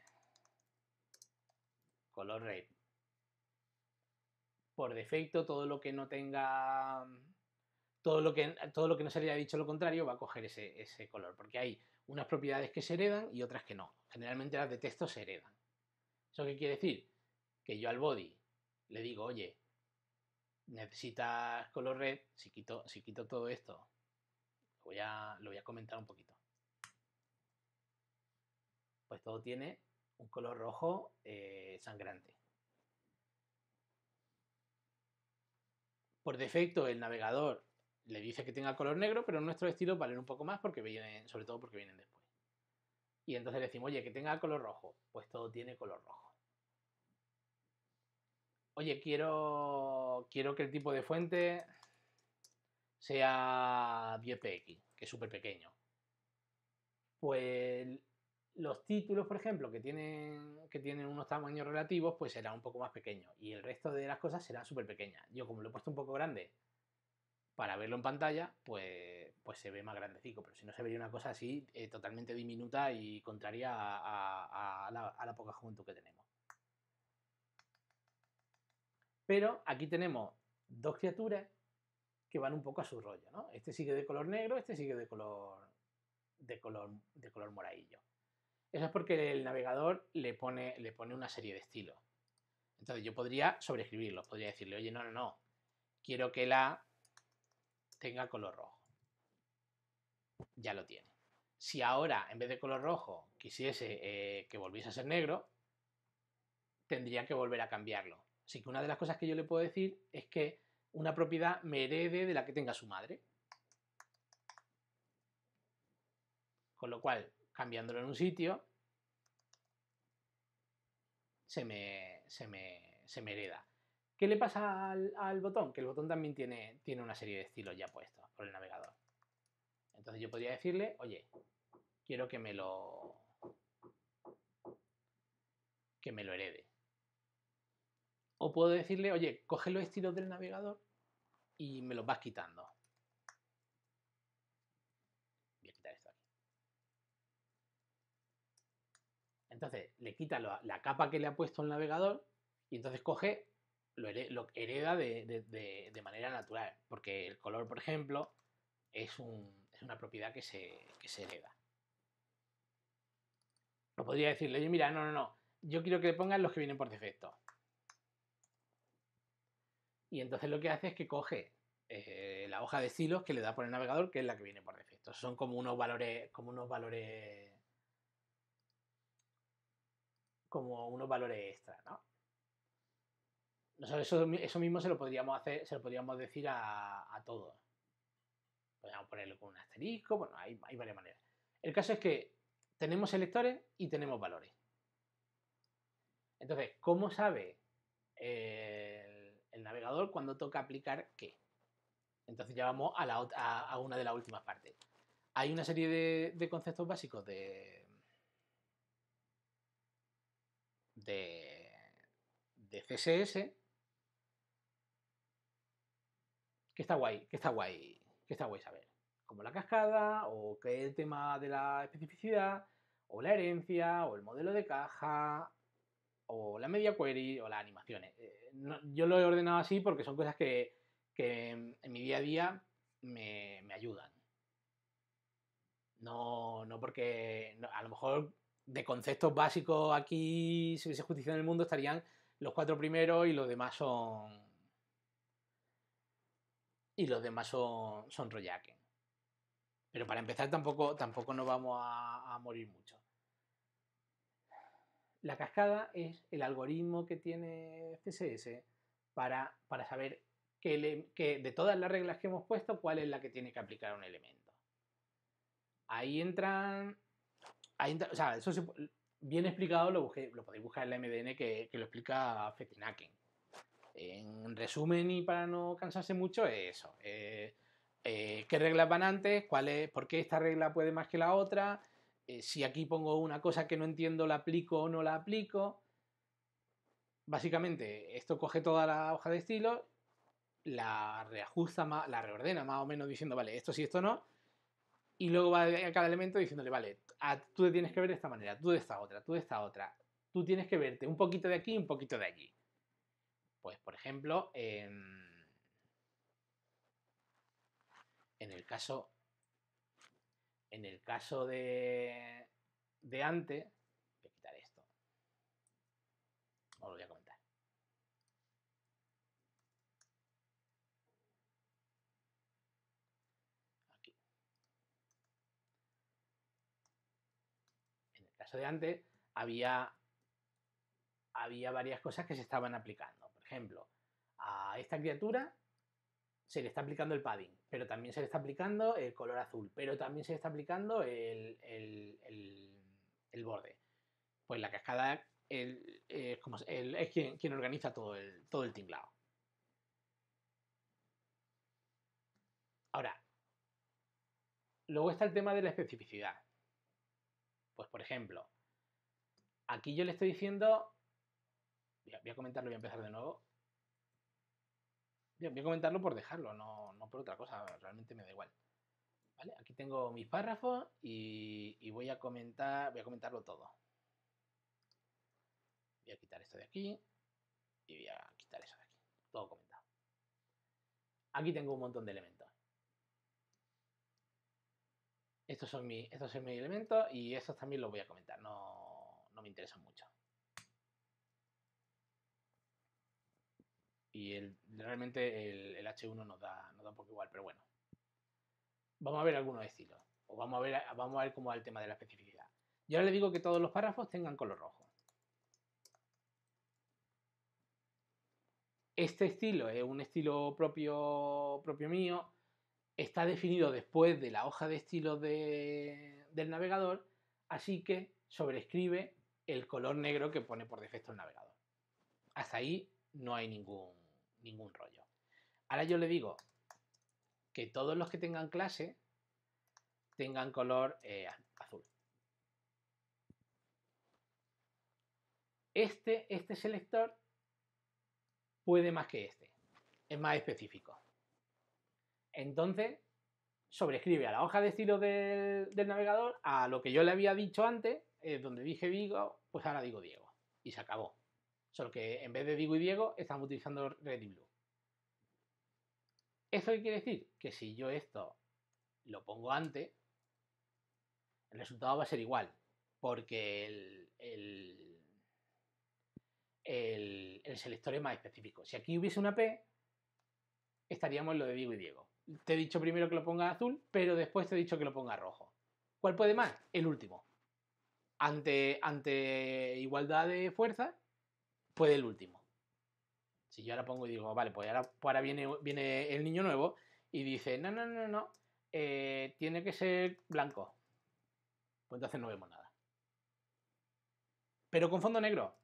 color red. Por defecto, todo lo que no tenga. Todo lo que, todo lo que no se le haya dicho lo contrario va a coger ese, ese color. Porque hay unas propiedades que se heredan y otras que no. Generalmente las de texto se heredan. ¿Eso qué quiere decir? Que yo al body le digo, oye, necesitas color red, si quito, si quito todo esto voy a, lo voy a comentar un poquito. Pues todo tiene un color rojo eh, sangrante. Por defecto el navegador le dice que tenga color negro, pero nuestros estilos valen un poco más porque vienen, sobre todo porque vienen después. Y entonces le decimos, oye, que tenga color rojo. Pues todo tiene color rojo. Oye, quiero, quiero que el tipo de fuente sea 10px, que es súper pequeño. Pues los títulos, por ejemplo, que tienen, que tienen unos tamaños relativos, pues será un poco más pequeño. Y el resto de las cosas serán súper pequeñas. Yo como lo he puesto un poco grande para verlo en pantalla, pues, pues se ve más grandecico. Pero si no, se vería una cosa así eh, totalmente diminuta y contraria a, la, a la poca juventud que tenemos. Pero aquí tenemos dos criaturas que van un poco a su rollo, ¿no? Este sigue de color negro, este sigue de color de color de color moradillo. Eso es porque el navegador le pone, le pone una serie de estilos. Entonces yo podría sobreescribirlo, podría decirle, oye, no, no, no, quiero que la tenga color rojo. Ya lo tiene. Si ahora, en vez de color rojo, quisiese eh, que volviese a ser negro, tendría que volver a cambiarlo. Así que una de las cosas que yo le puedo decir es que una propiedad me herede de la que tenga su madre. Con lo cual, cambiándolo en un sitio, se me, se me, se hereda. ¿Qué le pasa al, botón? Que el botón también tiene, tiene una serie de estilos ya puestos por el navegador. Entonces yo podría decirle, oye, quiero que me lo que me lo herede. O puedo decirle, oye, coge los estilos del navegador y me los vas quitando. Voy a quitar esto aquí. Entonces le quita la capa que le ha puesto el navegador y entonces coge, lo, hereda de, manera natural. Porque el color, por ejemplo, es, una propiedad que se, que se hereda. No podría decirle, oye, mira, no, no, no, yo quiero que le pongan los que vienen por defecto. Y entonces lo que hace es que coge eh, la hoja de estilos que le da por el navegador, que es la que viene por defecto. Son como unos valores, como unos valores, como unos valores extra, ¿no? Nosotros eso, mismo se lo podríamos hacer, se lo podríamos decir a, a todos. Podríamos ponerlo con un asterisco, bueno, hay, hay varias maneras. El caso es que tenemos selectores y tenemos valores. Entonces, ¿cómo sabe el, navegador cuando toca aplicar qué? Entonces ya vamos a, la, a, una de las últimas partes. Hay una serie de, conceptos básicos de, de, CSS que está guay, que está guay, que está guay saber. Como la cascada, o el tema de la especificidad, o la herencia, o el modelo de caja, o la media query o las animaciones. Eh, yo lo he ordenado así porque son cosas que, en mi día a día me, ayudan. No, no porque a lo mejor de conceptos básicos aquí, si hubiese justicia en el mundo, estarían los cuatro primeros y los demás son. Y los demás son, son Pero para empezar tampoco, tampoco nos vamos a morir mucho. La cascada es el algoritmo que tiene CSS para, para saber que, de todas las reglas que hemos puesto, cuál es la que tiene que aplicar un elemento. Ahí entran... o sea, eso bien explicado lo, lo podéis buscar en la MDN que, lo explica Fetinaken. En resumen y para no cansarse mucho es eso. Eh, eh, ¿Qué reglas van antes? ¿Cuál es, ¿Por qué esta regla puede más que la otra? Eh, si aquí pongo una cosa que no entiendo, la aplico o no la aplico. Básicamente, esto coge toda la hoja de estilo, la reajusta, la reordena más o menos diciendo, vale, esto sí, esto no. Y luego va a cada elemento diciéndole, vale, tú te tienes que ver de esta manera, tú de esta otra, tú de esta otra. Tú tienes que verte un poquito de aquí y un poquito de allí. Pues, por ejemplo, en el caso en el caso de, de antes, voy a quitar esto. Os lo voy a comentar. Aquí. En el caso de antes había, había varias cosas que se estaban aplicando. Por ejemplo, a esta criatura se le está aplicando el padding, pero también se le está aplicando el color azul, pero también se le está aplicando el, borde. Pues la cascada es, como, es quien, quien, organiza todo el, todo el tinglado. Ahora, luego está el tema de la especificidad. Pues por ejemplo, aquí yo le estoy diciendo, voy a comentarlo, voy a empezar de nuevo. Voy a comentarlo por dejarlo, no, por otra cosa, realmente me da igual. ¿Vale? Aquí tengo mis párrafos y, voy a comentar, voy a comentarlo todo. Voy a quitar esto de aquí y voy a quitar eso de aquí. Todo comentado. Aquí tengo un montón de elementos. Estos son, mis, estos son mis elementos y estos también los voy a comentar, no, no me interesan mucho. Y realmente el, el H1 nos da, nos da un poco igual, pero bueno. Vamos a ver algunos estilos. O vamos a ver, vamos a ver cómo va el tema de la especificidad. Yo ahora le digo que todos los párrafos tengan color rojo. Este estilo es un estilo propio, propio mío. Está definido después de la hoja de estilo del navegador, así que sobrescribe el color negro que pone por defecto el navegador. Hasta ahí no hay ningún, ningún rollo. Ahora yo le digo que todos los que tengan clase tengan color eh, azul. Este, este selector puede más que este. Es más específico. Entonces, sobrescribe a la hoja de estilo del, navegador a lo que yo le había dicho antes, eh, donde dije Diego, pues ahora digo Diego. Y se acabó. Solo que en vez de Diego y Diego, estamos utilizando Red y Blue. ¿Eso qué quiere decir? Que si yo esto lo pongo antes, el resultado va a ser igual. Porque el el, selector es más específico. Si aquí hubiese una P, estaríamos en lo de Diego y Diego. Te he dicho primero que lo ponga azul, pero después te he dicho que lo ponga rojo. ¿Cuál puede más? El último. Ante igualdad de fuerza, puede el último. Si yo ahora pongo y digo, vale, pues ahora, pues ahora viene, viene el niño nuevo y dice, no, no, no, no, eh, tiene que ser blanco. Pues entonces no vemos nada. Pero con fondo negro,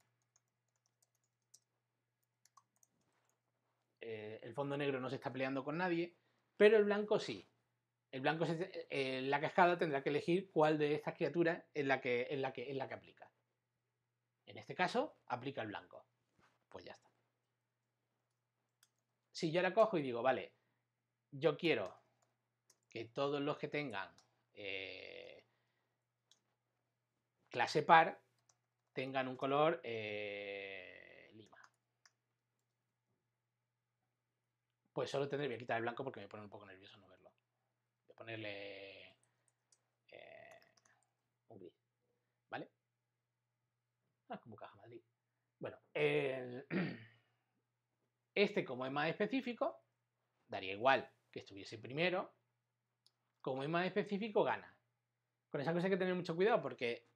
Eh, el fondo negro no se está peleando con nadie, pero el blanco sí. El blanco en eh, la cascada tendrá que elegir cuál de estas criaturas es la que, es la que, es la que aplica. En este caso, aplica el blanco. Pues ya está. Si yo la cojo y digo, vale, yo quiero que todos los que tengan eh, clase par tengan un color Pues solo tendré, voy a quitar el blanco porque me pone un poco nervioso no verlo. Voy a ponerle eh. ¿Vale? Ah, como caja Madrid. Bueno, este como es más específico, daría igual que estuviese primero. Como es más específico, gana. Con esa cosa hay que tener mucho cuidado porque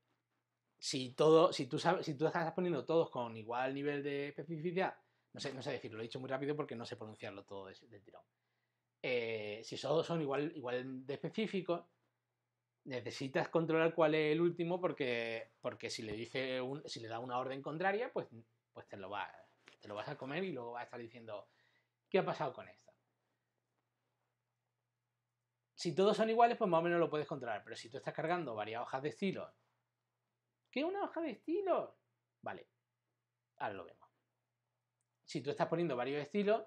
si todo, si tú sabes, si tú estás poniendo todos con igual nivel de especificidad no sé, no sé decirlo, lo he dicho muy rápido porque no sé pronunciarlo todo del tirón. Eh, si todos son igual, igual de específicos, necesitas controlar cuál es el último porque, porque si le dice si le da una orden contraria, pues, pues te, lo va, te lo vas a comer y luego vas a estar diciendo ¿qué ha pasado con esto? Si todos son iguales, pues más o menos lo puedes controlar. Pero si tú estás cargando varias hojas de estilos, ¿qué una hoja de estilos? Vale, ahora lo vemos si tú estás poniendo varios estilos,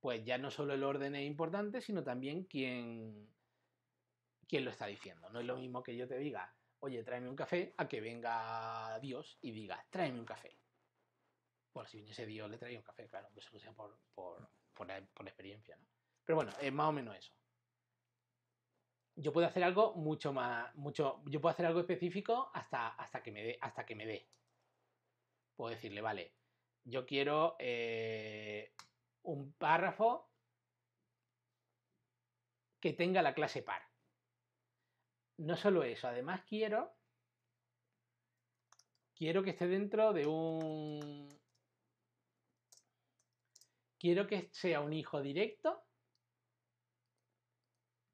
pues ya no solo el orden es importante, sino también quién, quién lo está diciendo. No es lo mismo que yo te diga, oye, tráeme un café, a que venga Dios y diga, tráeme un café. Por si viniese Dios, le traía un café, claro, que eso sea por, por, por, experiencia, ¿no? Pero bueno, es más o menos eso. Yo puedo hacer algo mucho más, mucho, yo puedo hacer algo específico hasta, hasta que me dé, hasta que me dé. Puedo decirle, vale, yo quiero eh, un párrafo que tenga la clase par. No solo eso, además quiero quiero que esté dentro de un quiero que sea un hijo directo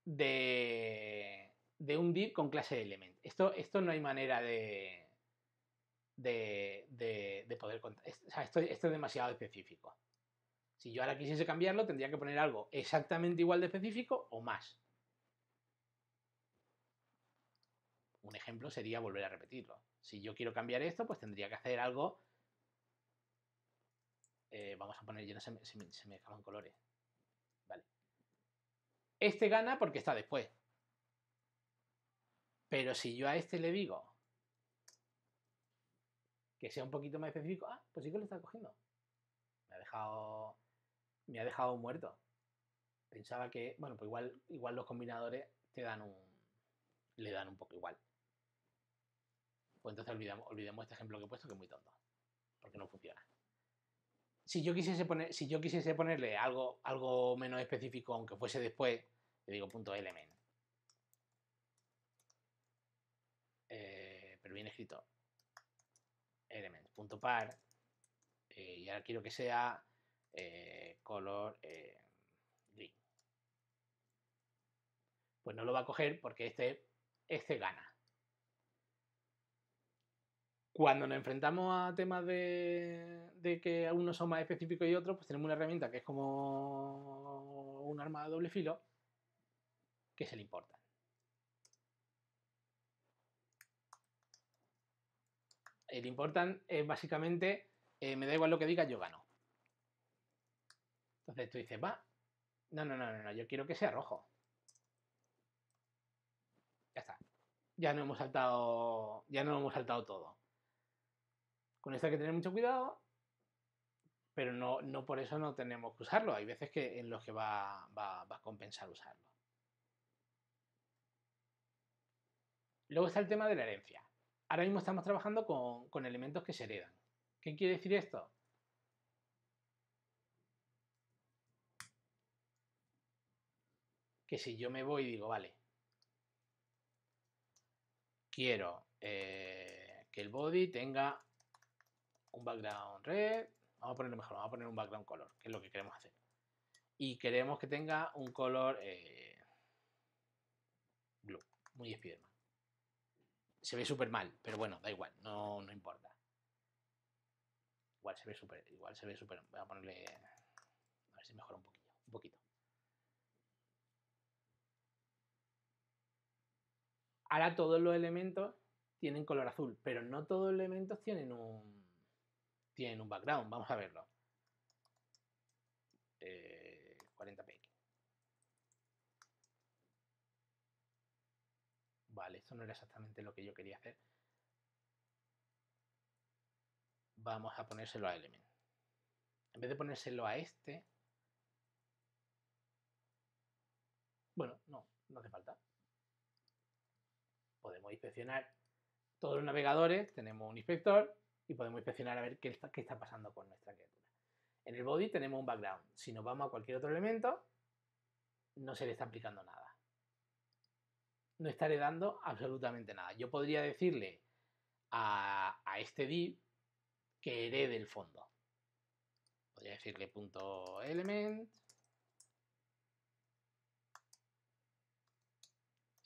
de, de un div con clase element. Esto, esto no hay manera de, de, poder contar. esto, es demasiado específico. Si yo ahora quisiese cambiarlo, tendría que poner algo exactamente igual de específico o más. Un ejemplo sería volver a repetirlo. Si yo quiero cambiar esto, pues tendría que hacer algo. Eh, vamos a poner, ya no se me, se me, colores. Vale. Este gana porque está después. Pero si yo a este le digo que sea un poquito más específico, ah, pues sí que lo está cogiendo. Me ha dejado, me ha dejado muerto. Pensaba que, bueno, pues igual, igual los combinadores te dan un, le dan un poco igual. Pues entonces olvidemos, este ejemplo que he puesto que es muy tonto, porque no funciona. si yo quisiese poner, si yo quisiese ponerle algo, algo menos específico, aunque fuese después, le digo punto element. Eh, pero bien escrito. Element, punto par. Eh, y ahora quiero que sea eh, color green. Pues no lo va a coger porque este, este gana. Cuando nos enfrentamos a temas de, que unos son más específicos y otros, pues tenemos una herramienta que es como un arma de doble filo, que se le importa. El important es básicamente, eh, me da igual lo que diga, yo gano. Entonces tú dices, va, no, no, no, no, yo quiero que sea rojo. Ya está. Ya no hemos saltado, ya no hemos saltado todo. Con esto hay que tener mucho cuidado, pero no, por eso no tenemos que usarlo. Hay veces que en los que va, a compensar usarlo. Luego está el tema de la herencia. Ahora mismo estamos trabajando con, con elementos que se heredan. ¿Qué quiere decir esto? Que si yo me voy y digo, vale, quiero eh, que el body tenga un background red, vamos a ponerlo mejor, vamos a poner un background color, que es lo que queremos hacer. Y queremos que tenga un color eh, blue, muy Spiderman. Se ve súper mal, pero bueno, da igual, no, no importa. Igual se ve súper, igual se ve súper, voy a ponerle, a ver si mejora un poquillo, un poquito. Ahora todos los elementos tienen color azul, pero no todos los elementos tienen un, tienen un background. Vamos a verlo. 40 px. Vale, esto no era exactamente lo que yo quería hacer. Vamos a ponérselo a element. En vez de ponérselo a este... Bueno, no, no hace falta. Podemos inspeccionar todos los navegadores. Tenemos un inspector y podemos inspeccionar a ver qué está, qué está pasando con nuestra criatura. En el body tenemos un background. Si nos vamos a cualquier otro elemento, no se le está aplicando nada. No estaré dando absolutamente nada. Yo podría decirle a, este div que herede el fondo. Podría decirle punto element.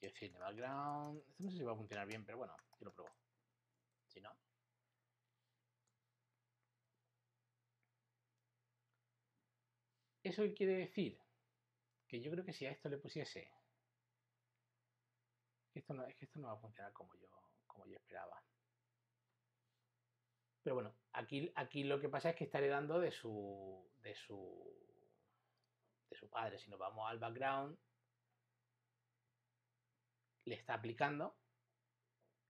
Y decirle background. No sé si va a funcionar bien, pero bueno, yo lo pruebo. Si no, ¿Eso quiere decir? Que yo creo que si a esto le pusiese... Esto no, es que esto no va a funcionar como yo, como yo esperaba. Pero bueno, aquí, aquí lo que pasa es que está heredando de su, de su, de su padre. Si nos vamos al background, le está aplicando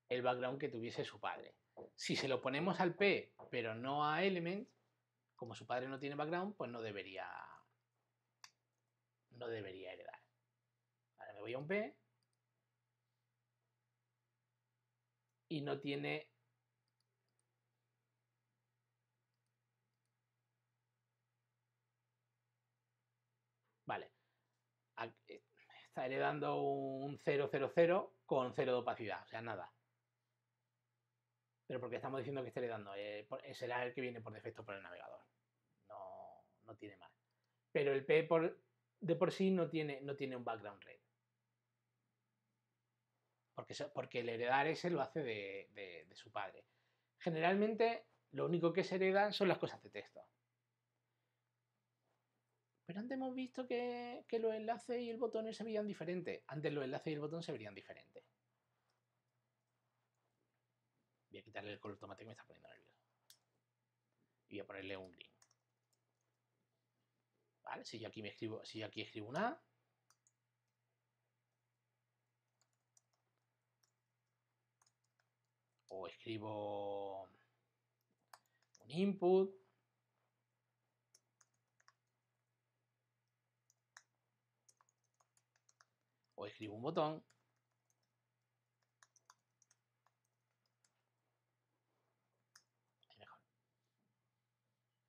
el background que tuviese su padre. Si se lo ponemos al P, pero no a element, como su padre no tiene background, pues no debería, no debería heredar. Ahora me voy a un P y no tiene Vale. Está heredando un 000 con 0 de opacidad, o sea, nada. Pero porque estamos diciendo que está heredando, eh, será el que viene por defecto por el navegador. No, no tiene más. Pero el P por, de por sí no tiene, no tiene un background red. Porque, porque el heredar ese lo hace de, su padre. Generalmente lo único que se heredan son las cosas de texto. Pero antes hemos visto que, que los enlaces y el botón se veían diferentes. Antes los enlaces y el botón se verían diferentes. Voy a quitarle el color tomate que me está poniendo nervioso. Y voy a ponerle un green. Si aquí me escribo, si aquí escribo una o escribo un input o escribo un botón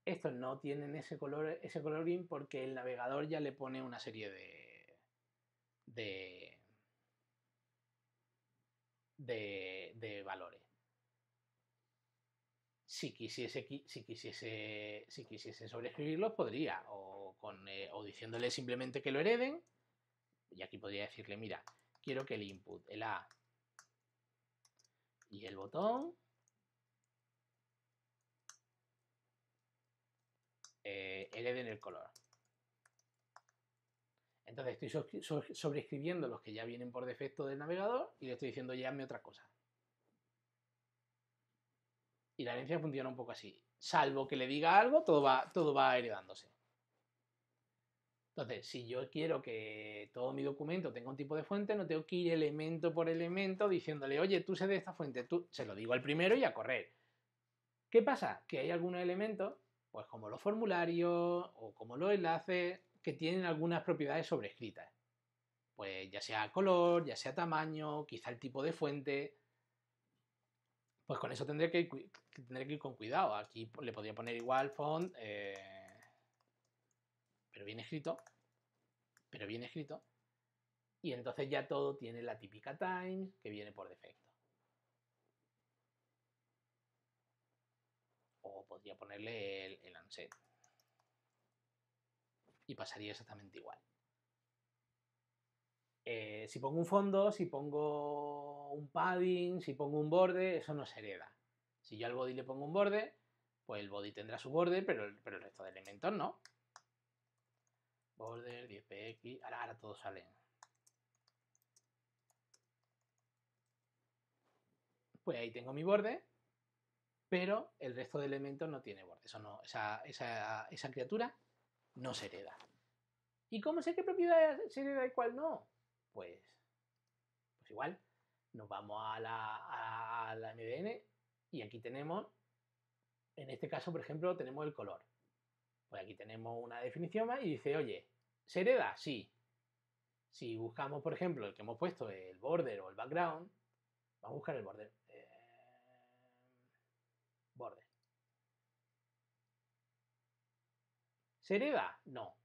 estos no tienen ese color, ese coloring porque el navegador ya le pone una serie de, de, de, valores. Si quisiese, si, quisiese, si quisiese sobreescribirlos, podría, o, con, eh, o diciéndole simplemente que lo hereden, y aquí podría decirle, mira, quiero que el input, el A y el botón eh, hereden el color. Entonces estoy sobreescribiendo los que ya vienen por defecto del navegador y le estoy diciendo llame otra cosa. Y la herencia funciona un poco así. Salvo que le diga algo, todo va, todo va heredándose. Entonces, si yo quiero que todo mi documento tenga un tipo de fuente, no tengo que ir elemento por elemento diciéndole, oye, tú sé de esta fuente, tú se lo digo al primero y a correr. ¿Qué pasa? Que hay algunos elementos, pues como los formularios o como los enlaces, que tienen algunas propiedades sobrescritas. Pues ya sea color, ya sea tamaño, quizá el tipo de fuente. Pues con eso tendré que, que ir con cuidado. Aquí le podría poner igual font. Eh, pero bien escrito, pero bien escrito, y entonces ya todo tiene la típica times que viene por defecto. O podría ponerle el, el unset. Y pasaría exactamente igual. Eh, si pongo un fondo, si pongo un padding, si pongo un borde, eso no se hereda. Si yo al body le pongo un borde, pues el body tendrá su borde, pero, pero el resto de elementos no border, 10px, ahora, ahora todos salen. Pues ahí tengo mi borde, pero el resto de elementos no tiene borde. Eso no, esa, criatura no se hereda. ¿Y cómo sé qué propiedad se hereda y cuál no? Pues, pues igual, nos vamos a la, a la MDN y aquí tenemos, en este caso, por ejemplo, tenemos el color. Pues aquí tenemos una definición más y dice, oye, ¿se hereda? Sí. Si buscamos, por ejemplo, el que hemos puesto, el border o el background, vamos a buscar el border. ¿Se hereda? No.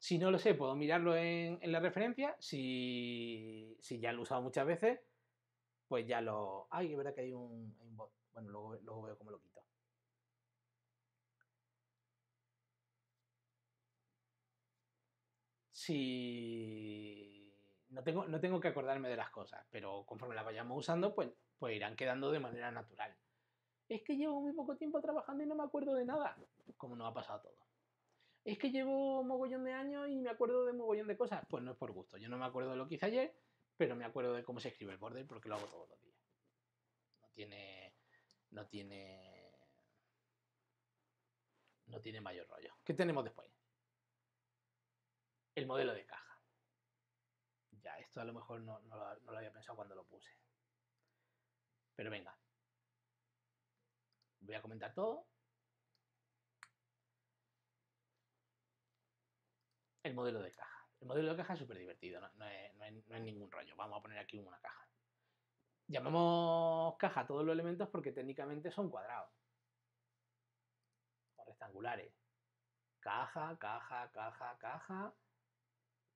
Si no lo sé, puedo mirarlo en, la referencia. Si, ya lo he usado muchas veces, pues ya lo... Ay, es verdad que hay un, bot. Bueno, luego, luego veo cómo lo quito. si no tengo, no tengo que acordarme de las cosas, pero conforme las vayamos usando, pues, pues irán quedando de manera natural. Es que llevo muy poco tiempo trabajando y no me acuerdo de nada, como nos ha pasado todo. Es que llevo mogollón de años y me acuerdo de mogollón de cosas. Pues no es por gusto. Yo no me acuerdo de lo que hice ayer, pero me acuerdo de cómo se escribe el border porque lo hago todos los días. No tiene. No tiene. No tiene mayor rollo. ¿Qué tenemos después? el modelo de caja. Ya, esto a lo mejor no, lo, había pensado cuando lo puse. Pero venga. Voy a comentar todo. El modelo de caja. El modelo de caja es súper divertido, no, es, ningún rollo. Vamos a poner aquí una caja. Llamamos caja a todos los elementos porque técnicamente son cuadrados. O rectangulares. Caja, caja, caja, caja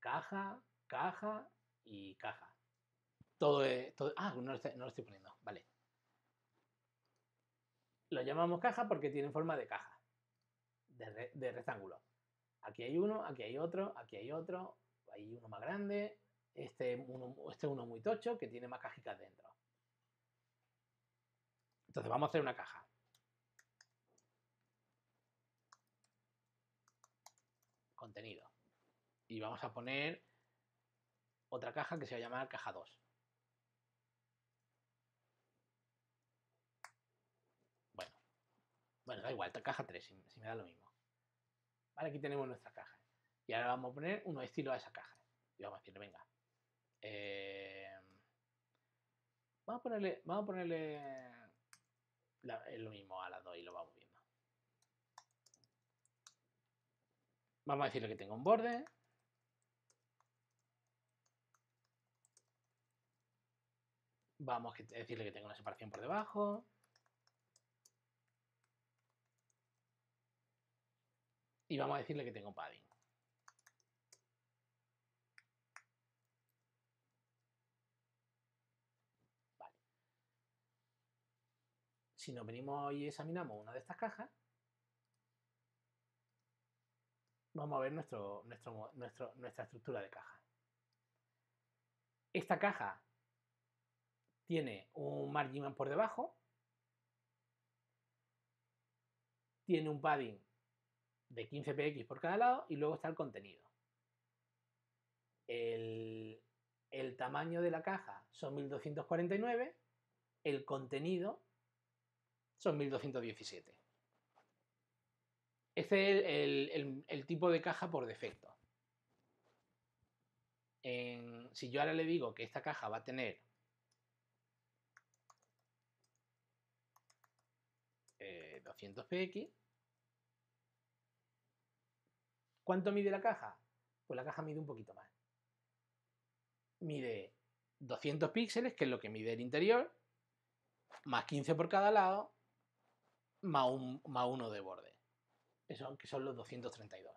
caja, caja y caja. Todo es. Todo, ah, no lo, estoy, poniendo. Vale. Lo llamamos caja porque tiene forma de caja, de, rectángulo. Aquí hay uno, aquí hay otro, aquí hay otro, hay uno más grande, este uno, este uno muy tocho que tiene más cajitas dentro. Entonces vamos a hacer una caja. Contenido y vamos a poner otra caja que se va a llamar caja 2. Bueno, bueno, da igual, caja 3, si, me da lo mismo. Vale, aquí tenemos nuestra caja. Y ahora vamos a poner unos estilos a esa caja. Y vamos a decirle, venga. Eh, vamos a ponerle, vamos a ponerle lo mismo a las dos y lo vamos viendo. Vamos a decirle que tengo un borde. Vamos a decirle que tengo una separación por debajo. Y vamos a decirle que tengo padding. Vale. Si nos venimos y examinamos una de estas cajas, vamos a ver nuestro, nuestro, nuestra estructura de caja. Esta caja tiene un margin por debajo, tiene un padding de 15 px por cada lado y luego está el contenido. El, el tamaño de la caja son 1249, el contenido son 1217. Este es el, tipo de caja por defecto. si yo ahora le digo que esta caja va a tener eh, 200 px, ¿cuánto mide la caja? Pues la caja mide un poquito más. Mide 200 píxeles, que es lo que mide el interior, más 15 por cada lado, más, un, más uno de borde que son los 232.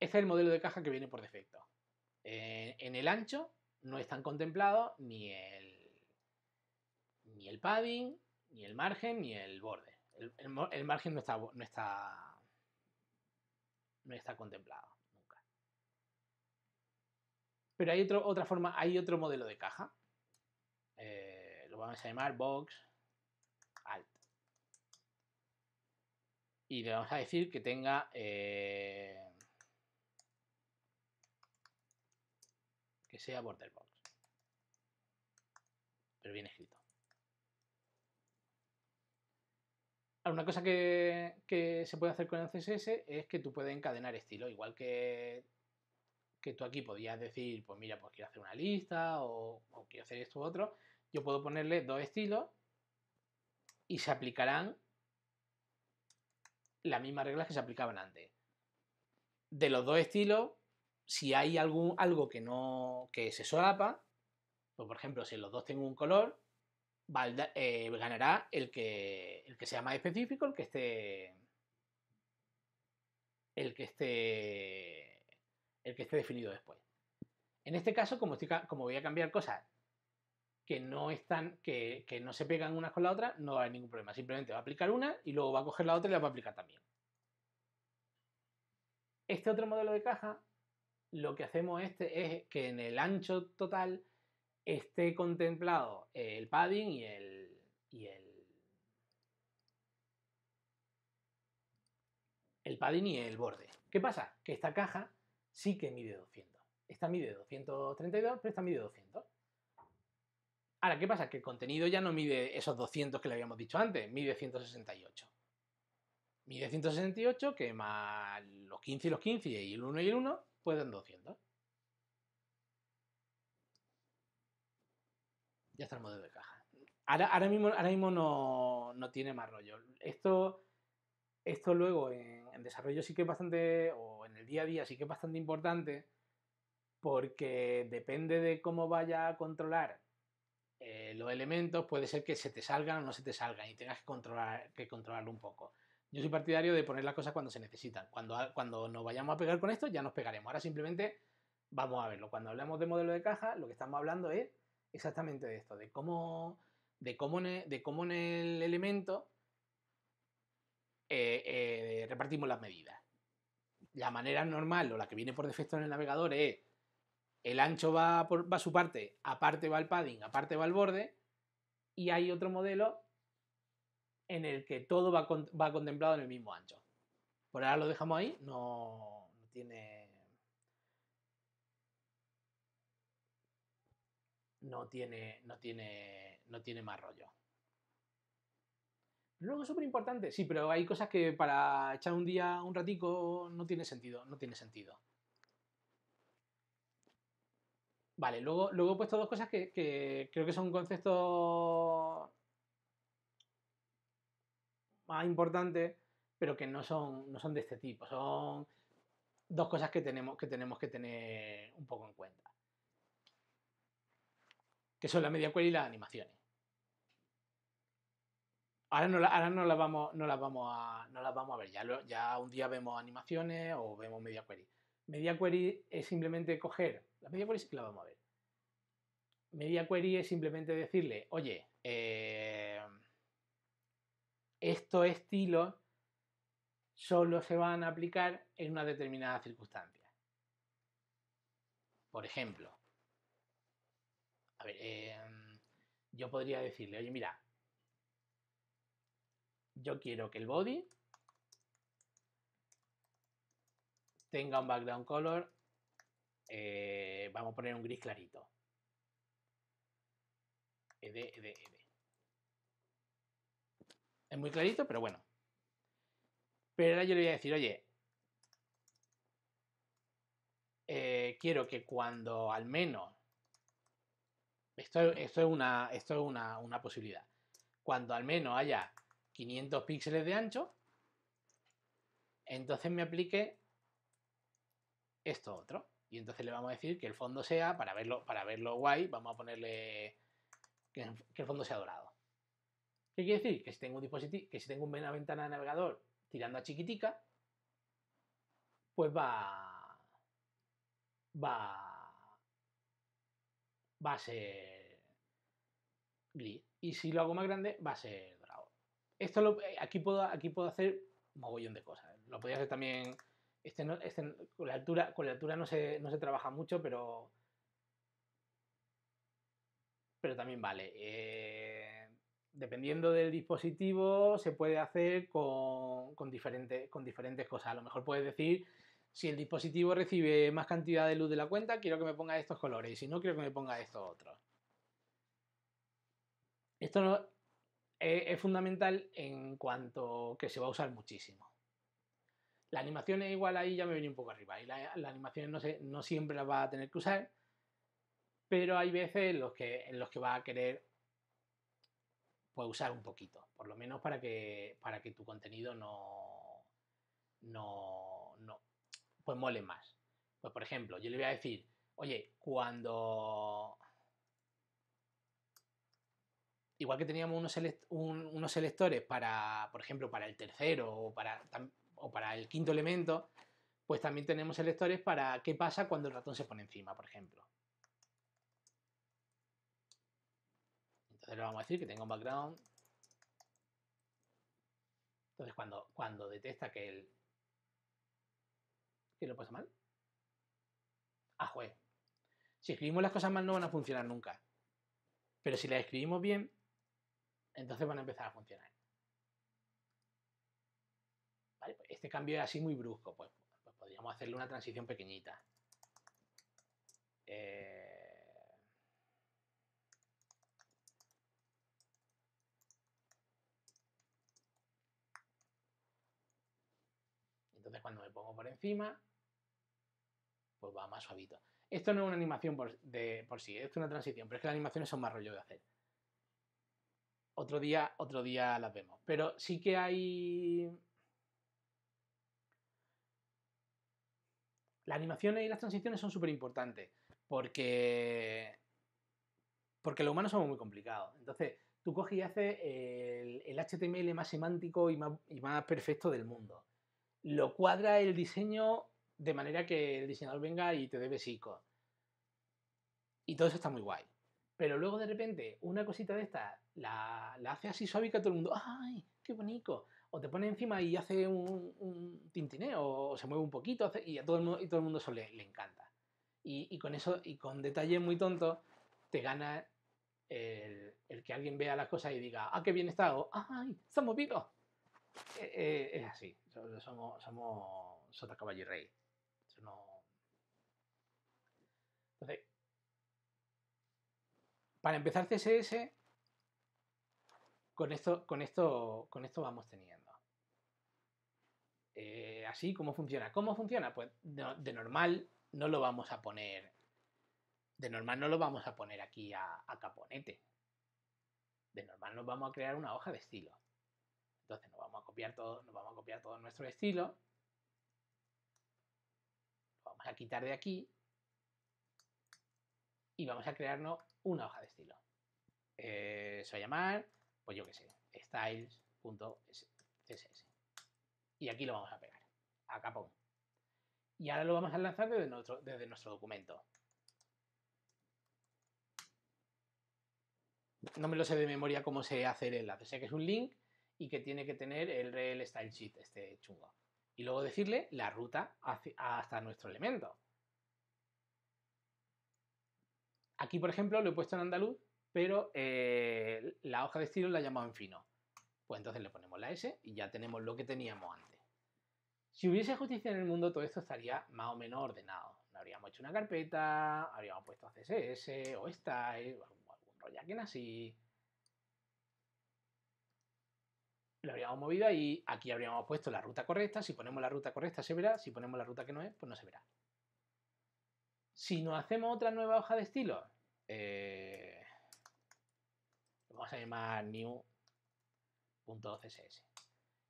Este es el modelo de caja que viene por defecto. Eh, en el ancho no están contemplados ni el, ni el padding, ni el margen, ni el borde. El, margen no está, no está, no está contemplado nunca. Pero hay otro, otra forma, hay otro modelo de caja. Eh, lo vamos a llamar box alt. Y le vamos a decir que tenga eh, que sea border box. Pero bien escrito. Una cosa que, se puede hacer con el CSS es que tú puedes encadenar estilo, igual que, que tú aquí podías decir, pues mira, pues quiero hacer una lista o, quiero hacer esto u otro. Yo puedo ponerle dos estilos y se aplicarán las mismas reglas que se aplicaban antes. De los dos estilos, si hay algún, algo que no que se solapa, pues por ejemplo, si los dos tienen un color, eh, ganará el que, el que sea más específico, el que esté el que esté el que esté definido después. En este caso, como, como voy a cambiar cosas que no están, que, no se pegan unas con la otra, no va a haber ningún problema. Simplemente va a aplicar una y luego va a coger la otra y la va a aplicar también. Este otro modelo de caja, lo que hacemos este es que en el ancho total esté contemplado el padding y el, y el, el padding y el borde. ¿Qué pasa? Que esta caja sí que mide 200. Esta mide 232, pero esta mide 200. Ahora, ¿qué pasa? Que el contenido ya no mide esos 200 que le habíamos dicho antes, mide 168. Mide 168, que más los 15 y los 15 y el 1 y el 1, pueden 200. Ya está el modelo de caja. Ahora, mismo, ahora mismo no, tiene más rollo. Esto, esto luego en, en desarrollo sí que es bastante, o en el día a día sí que es bastante importante, porque depende de cómo vaya a controlar eh, los elementos, puede ser que se te salgan o no se te salgan y tengas que, controlar, que controlarlo un poco. Yo soy partidario de poner las cosas cuando se necesitan. Cuando, cuando nos vayamos a pegar con esto, ya nos pegaremos. Ahora simplemente vamos a verlo. Cuando hablamos de modelo de caja, lo que estamos hablando es exactamente de esto, de cómo, de cómo, de cómo en el elemento eh, eh, repartimos las medidas. La manera normal o la que viene por defecto en el navegador es el ancho va, por, va a su parte, aparte va el padding, aparte va el borde, y hay otro modelo en el que todo va, va contemplado en el mismo ancho. Por ahora lo dejamos ahí, no, no tiene... No tiene, no tiene, no tiene más rollo. Luego es súper importante, sí, pero hay cosas que para echar un día, un ratico, no tiene sentido, no tiene sentido. Vale, luego, luego he puesto dos cosas que, creo que son conceptos más importantes, pero que no son, no son de este tipo. Son dos cosas que tenemos, que tenemos que tener un poco en cuenta. Que son la media query y las animaciones. Ahora no, ahora no las vamos, no las vamos a, no las vamos a ver. Ya, ya un día vemos animaciones o vemos media query. Media query es simplemente coger. La media query sí que la vamos a ver. Media query es simplemente decirle, oye, eh, estos estilos solo se van a aplicar en una determinada circunstancia. Por ejemplo, a ver, em, yo podría decirle, oye, mira, yo quiero que el body tenga un background color, eh, vamos a poner un gris clarito. Ed, ed, ed. Es muy clarito, pero bueno. Pero ahora yo le voy a decir, oye, eh, quiero que cuando al menos, esto, es, una, esto es una, una posibilidad, cuando al menos haya 500 píxeles de ancho, entonces me aplique esto otro. Y entonces le vamos a decir que el fondo sea, para verlo, para verlo guay, vamos a ponerle que, el fondo sea dorado. ¿Qué quiere decir? Que si tengo un dispositivo, que si tengo una ventana de navegador tirando a chiquitica, pues va, va, va a ser gris. Y si lo hago más grande, va a ser esto lo, eh, aquí, puedo, aquí puedo hacer mogollón de cosas. Lo podría hacer también. Este, este con la altura, con la altura no, se, no se trabaja mucho, pero. Pero también vale. Eh, dependiendo del dispositivo, se puede hacer con, con, con diferentes cosas. A lo mejor puedes decir. Si el dispositivo recibe más cantidad de luz de la cuenta, quiero que me ponga estos colores. Y si no, quiero que me ponga estos otros. Esto no, es, fundamental en cuanto que se va a usar muchísimo. La animación es igual ahí, ya me venía un poco arriba. Y la, animación no, siempre la va a tener que usar, pero hay veces en los que, en va a querer pues, usar un poquito, por lo menos para que, tu contenido no, pues mole más. Pues por ejemplo, yo le voy a decir, oye, cuando igual que teníamos unos, selectores para, por ejemplo, para el tercero o para, o para el quinto elemento, pues también tenemos selectores para qué pasa cuando el ratón se pone encima, por ejemplo. Entonces le vamos a decir que tenga un background. Entonces cuando, cuando detecta que el... que lo pasa mal. Ah, joder. Si escribimos las cosas mal no van a funcionar nunca. Pero si las escribimos bien, entonces van a empezar a funcionar. Pues este cambio es así muy brusco, pues, pues, podríamos hacerle una transición pequeñita. Eh, entonces cuando me pongo por encima, pues va más suavito. Esto no es una animación por, de, por sí, es una transición, pero es que las animaciones son más rollo de hacer otro día, otro día las vemos. Pero sí que hay. Las animaciones y las transiciones son súper importantes. Porque. Porque los humanos somos muy complicados. Entonces, tú coges y haces el, HTML más semántico y más, y más perfecto del mundo. Lo cuadra el diseño de manera que el diseñador venga y te dé besico. Y todo eso está muy guay. Pero luego de repente una cosita de esta la, hace así suave que todo el mundo, ¡ay, qué bonito! O te pone encima y hace un, tintineo, o se mueve un poquito, y a todo el mundo, y todo el mundo eso le, encanta. Y, con eso, y con detalles muy tontos, te gana el, que alguien vea las cosas y diga, ¡ah, qué bien está! O ¡ay, ha movido! Eh, eh, es así, somos, somos Sota Caballo y Rey. Entonces, para empezar CSS, con esto, con esto, con esto vamos teniendo. Eh, así, ¿cómo funciona? ¿Cómo funciona? Pues de, normal no lo vamos a poner. De normal no lo vamos a poner aquí a, caponete. De normal nos vamos a crear una hoja de estilo. Entonces nos vamos a copiar todo, nos vamos a copiar todo nuestro estilo. Lo vamos a quitar de aquí. Y vamos a crearnos una hoja de estilo. Eh, se va a llamar pues yo qué sé, styles .css. Y aquí lo vamos a pegar, a capón. Y ahora lo vamos a lanzar desde nuestro, desde nuestro documento. No me lo sé de memoria cómo se hace el enlace. Sé que es un link y que tiene que tener el rel style sheet, este chungo. Y luego decirle la ruta hasta nuestro elemento. Aquí, por ejemplo, lo he puesto en andaluz, pero eh, la hoja de estilo la he en fino. Pues entonces le ponemos la S y ya tenemos lo que teníamos antes. Si hubiese justicia en el mundo, todo esto estaría más o menos ordenado. Habríamos hecho una carpeta, habríamos puesto CSS o style, o algún rollaquen así. Lo habríamos movido ahí, aquí habríamos puesto la ruta correcta. Si ponemos la ruta correcta se verá, si ponemos la ruta que no es, pues no se verá. Si nos hacemos otra nueva hoja de estilo, eh, vamos a llamar new.css.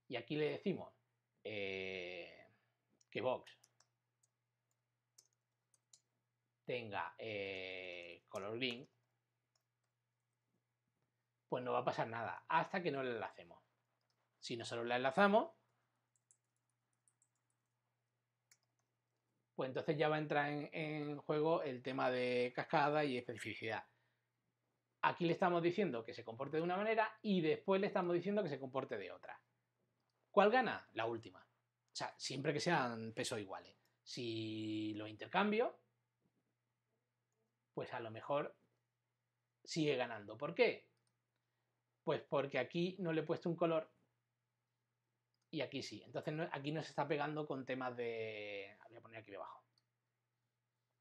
Y aquí le decimos eh, que box tenga eh, color green, pues no va a pasar nada hasta que no le enlacemos. Si nosotros la enlazamos, pues entonces ya va a entrar en, juego el tema de cascada y especificidad. Aquí le estamos diciendo que se comporte de una manera y después le estamos diciendo que se comporte de otra. ¿Cuál gana? La última. O sea, siempre que sean pesos iguales. Si lo intercambio, pues a lo mejor sigue ganando. ¿Por qué? Pues porque aquí no le he puesto un color y aquí sí. Entonces aquí no se está pegando con temas de... Voy a poner aquí debajo.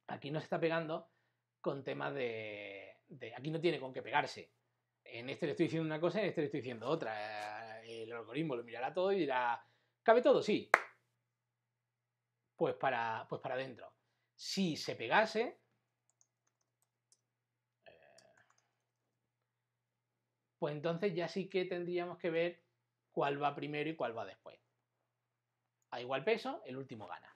Aquí no se está pegando con temas de. Aquí no tiene con qué pegarse. En este le estoy diciendo una cosa y en este le estoy diciendo otra el algoritmo lo mirará todo y dirá, ¿cabe todo? Sí. Pues para, pues para adentro. Si se pegase, eh, pues entonces ya sí que tendríamos que ver cuál va primero y cuál va después. A igual peso, el último gana.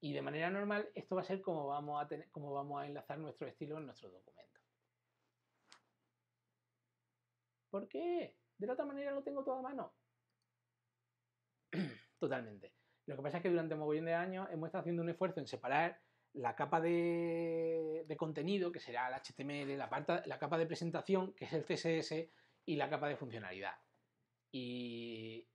Y de manera normal, esto va a ser como vamos a, enlazar nuestro estilo en nuestro documento. ¿Por qué? De la otra manera lo tengo todo a mano. Totalmente. Lo que pasa es que durante un mogollón de años hemos estado haciendo un esfuerzo en separar la capa de, contenido, que será el HTML, la capa de presentación, que es el CSS, y la capa de funcionalidad. Y,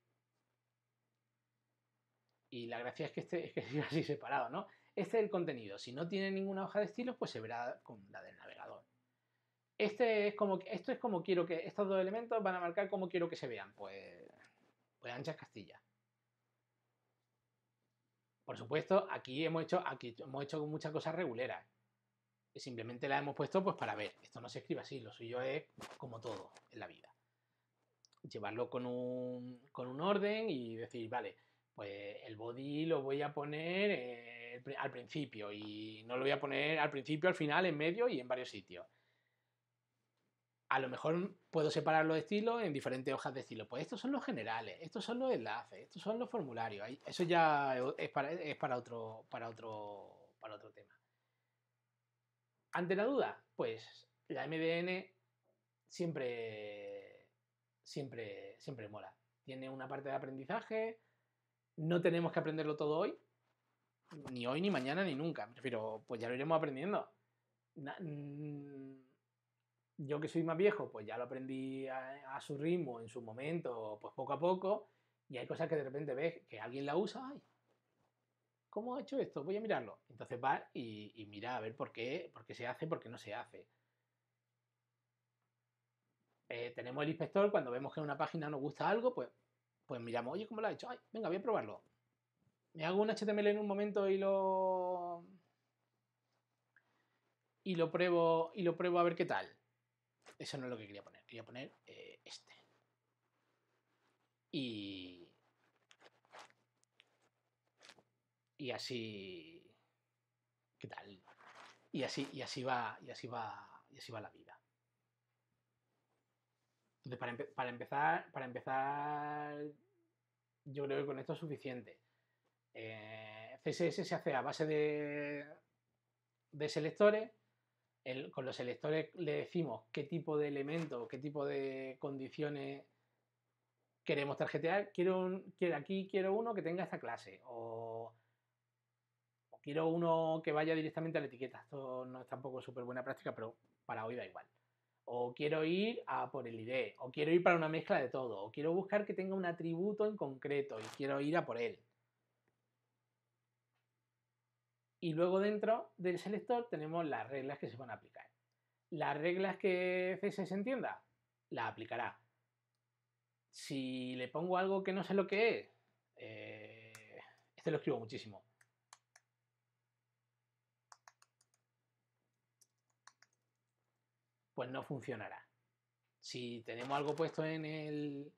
la gracia es que este es así separado, ¿no? Este es el contenido. Si no tiene ninguna hoja de estilos, pues se verá con la del navegador. Este es como, esto es como quiero que, estos dos elementos van a marcar cómo quiero que se vean. Pues, pues anchas Castilla. Por supuesto, aquí hemos hecho, aquí hemos hecho muchas cosas reguleras. Simplemente las hemos puesto pues para ver. Esto no se escribe así, lo suyo es como todo en la vida. Llevarlo con un, con un orden y decir, vale, pues el body lo voy a poner eh, al principio y no lo voy a poner al principio, al final, en medio y en varios sitios a lo mejor puedo separar los estilos en diferentes hojas de estilo. Pues estos son los generales, estos son los enlaces, estos son los formularios. Eso ya es para, otro, para, otro, para otro tema. Ante la duda, pues la MDN siempre, siempre, siempre mola. Tiene una parte de aprendizaje, no tenemos que aprenderlo todo hoy, ni hoy, ni mañana, ni nunca. Prefiero, pues ya lo iremos aprendiendo yo que soy más viejo, pues ya lo aprendí a, su ritmo, en su momento, pues poco a poco, y hay cosas que de repente ves que alguien la usa, ay, ¿cómo ha hecho esto? Voy a mirarlo. Entonces va y, mira a ver por qué, por qué se hace, por qué no se hace. Eh, tenemos el inspector, cuando vemos que en una página nos gusta algo, pues, pues miramos, oye, ¿cómo lo ha hecho? Ay, venga, voy a probarlo. Me hago un HTML en un momento y lo. Y lo pruebo. Y lo pruebo a ver qué tal. Eso no es lo que quería poner. Quería poner eh, este. Y... Y así... ¿Qué tal? Y así, y así va, y así va, y así va la vida. Entonces, para, empezar, para empezar, yo creo que con esto es suficiente. Eh, CSS se hace a base de, de selectores con los selectores le decimos qué tipo de elemento, qué tipo de condiciones queremos tarjetear, quiero aquí quiero uno que tenga esta clase o, quiero uno que vaya directamente a la etiqueta. Esto no es tampoco súper buena práctica, pero para hoy da igual. O quiero ir a por el ID, o quiero ir para una mezcla de todo, o quiero buscar que tenga un atributo en concreto y quiero ir a por él. Y luego dentro del selector tenemos las reglas que se van a aplicar. Las reglas que CSS entienda, las aplicará. Si le pongo algo que no sé lo que es, eh, este lo escribo muchísimo. Pues no funcionará. Si tenemos algo puesto en el,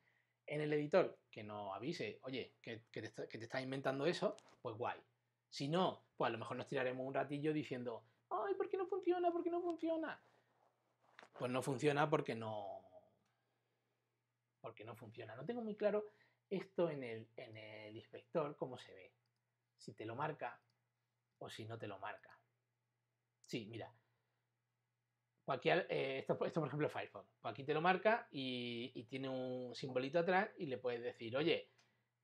editor que nos avise, oye, que, te, que te estás inventando eso, pues guay. Si no, pues a lo mejor nos tiraremos un ratillo diciendo, ay, ¿por qué no funciona? ¿Por qué no funciona? Pues no funciona porque no, porque no funciona. No tengo muy claro esto en el, en el inspector, cómo se ve. Si te lo marca o si no te lo marca. Sí, mira. Eh, esto, por ejemplo es Firefox. Pues aquí te lo marca y, tiene un simbolito atrás y le puedes decir, oye,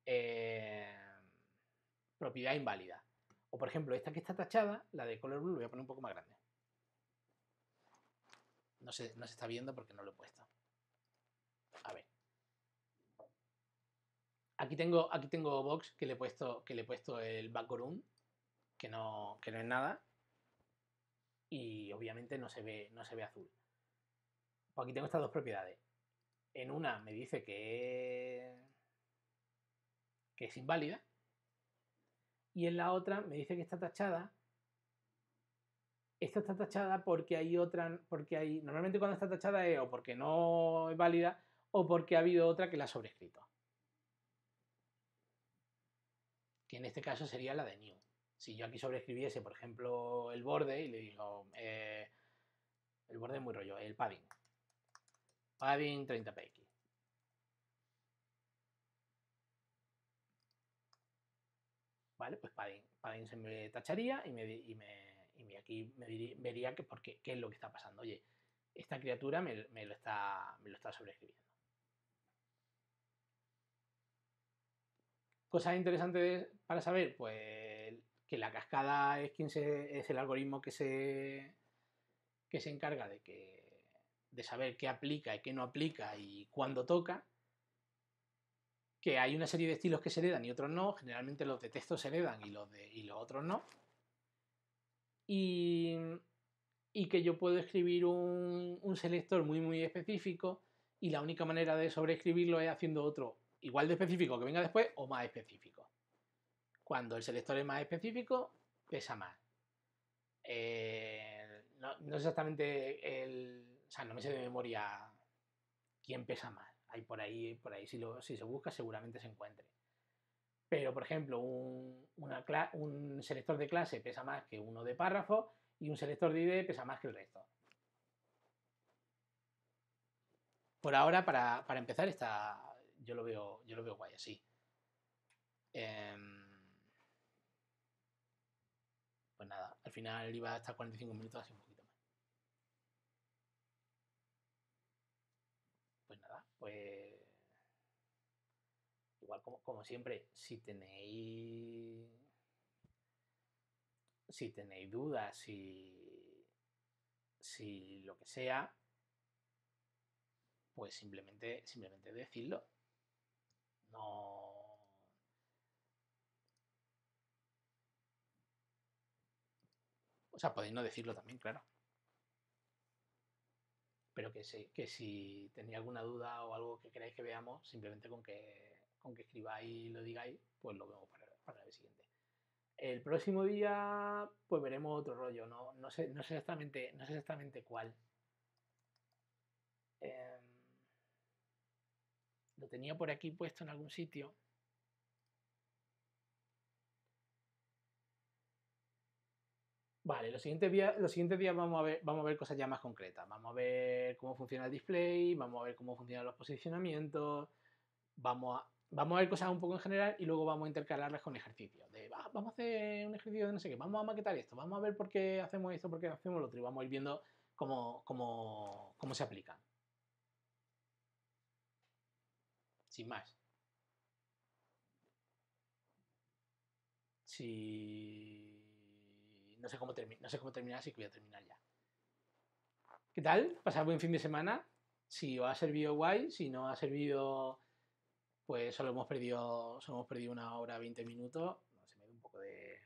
eh, propiedad inválida. O por ejemplo, esta que está tachada, la de color blue, lo voy a poner un poco más grande. No se, no se está viendo porque no lo he puesto. A ver. Aquí tengo, aquí tengo box que le he puesto, que le he puesto el background, que no, que no es nada. Y obviamente no se ve, no se ve azul. Pues aquí tengo estas dos propiedades. En una me dice que, que es inválida. Y en la otra me dice que está tachada. Esta está tachada porque hay otra, porque hay. Normalmente cuando está tachada es o porque no es válida o porque ha habido otra que la ha sobrescrito. que en este caso sería la de new. Si yo aquí sobreescribiese, por ejemplo, el borde y le digo, eh, el borde es muy rollo, el padding. Padding 30px. ¿Vale? Pues padding, se me tacharía y, me, y, me, aquí me vería que, por qué, es lo que está pasando. Oye, esta criatura me, lo, está, me lo está sobreescribiendo. Cosas interesantes para saber, pues que la cascada es quien es el algoritmo que se, que se encarga de, que, de saber qué aplica y qué no aplica y cuándo toca. Que hay una serie de estilos que se heredan y otros no. Generalmente los de texto se heredan y los, de, y los otros no. Y, y que yo puedo escribir un, un selector muy muy específico y la única manera de sobreescribirlo es haciendo otro igual de específico que venga después o más específico. Cuando el selector es más específico, pesa más. Eh, no, no, exactamente el. O sea, no me sé de memoria quién pesa más. Hay por ahí, por ahí, si, lo, si se busca, seguramente se encuentre. Pero, por ejemplo, un, un selector de clase pesa más que uno de párrafo y un selector de ID pesa más que el resto. Por ahora, para, para empezar, está, yo lo veo, yo lo veo guay así. Em, pues nada, al final iba a estar 45 minutos así un poquito más. Pues nada, pues igual como, como siempre, si tenéis si tenéis dudas, si, si lo que sea, pues simplemente, simplemente decirlo. No. O sea, podéis no decirlo también, claro. Pero que, que si tenéis alguna duda o algo que queráis que veamos, simplemente con que, con que escribáis y lo digáis, pues lo vemos para, el siguiente. El próximo día, pues veremos otro rollo. No, no, sé, no sé exactamente, no sé exactamente cuál. Eh, lo tenía por aquí puesto en algún sitio. Vale, los siguientes días, los siguientes días vamos, a ver, vamos a ver cosas ya más concretas. Vamos a ver cómo funciona el display, vamos a ver cómo funcionan los posicionamientos, vamos a, vamos a ver cosas un poco en general y luego vamos a intercalarlas con ejercicios. Ah, vamos a hacer un ejercicio de no sé qué, vamos a maquetar esto, vamos a ver por qué hacemos esto, por qué hacemos lo otro y vamos a ir viendo cómo, cómo, cómo se aplican. Sin más. Si no sé cómo, no sé cómo terminar, así que voy a terminar ya. ¿Qué tal? Pasad buen fin de semana. Si os ha servido guay, si no ha servido, pues solo hemos perdido, solo hemos perdido una hora, 20 minutos. Se me da un poco de,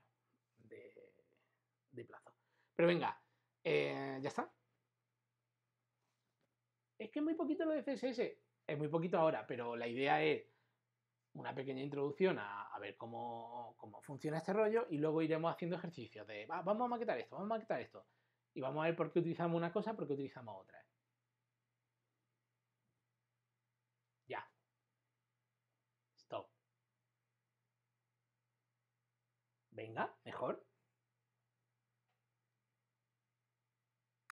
de, plazo. Pero venga, eh, ya está. Es que es muy poquito lo de CSS. Es muy poquito ahora, pero la idea es una pequeña introducción a, ver cómo, funciona este rollo y luego iremos haciendo ejercicios de vamos a maquetar esto, vamos a maquetar esto. Y vamos a ver por qué utilizamos una cosa, por qué utilizamos otra. Ya. Stop. Venga, mejor.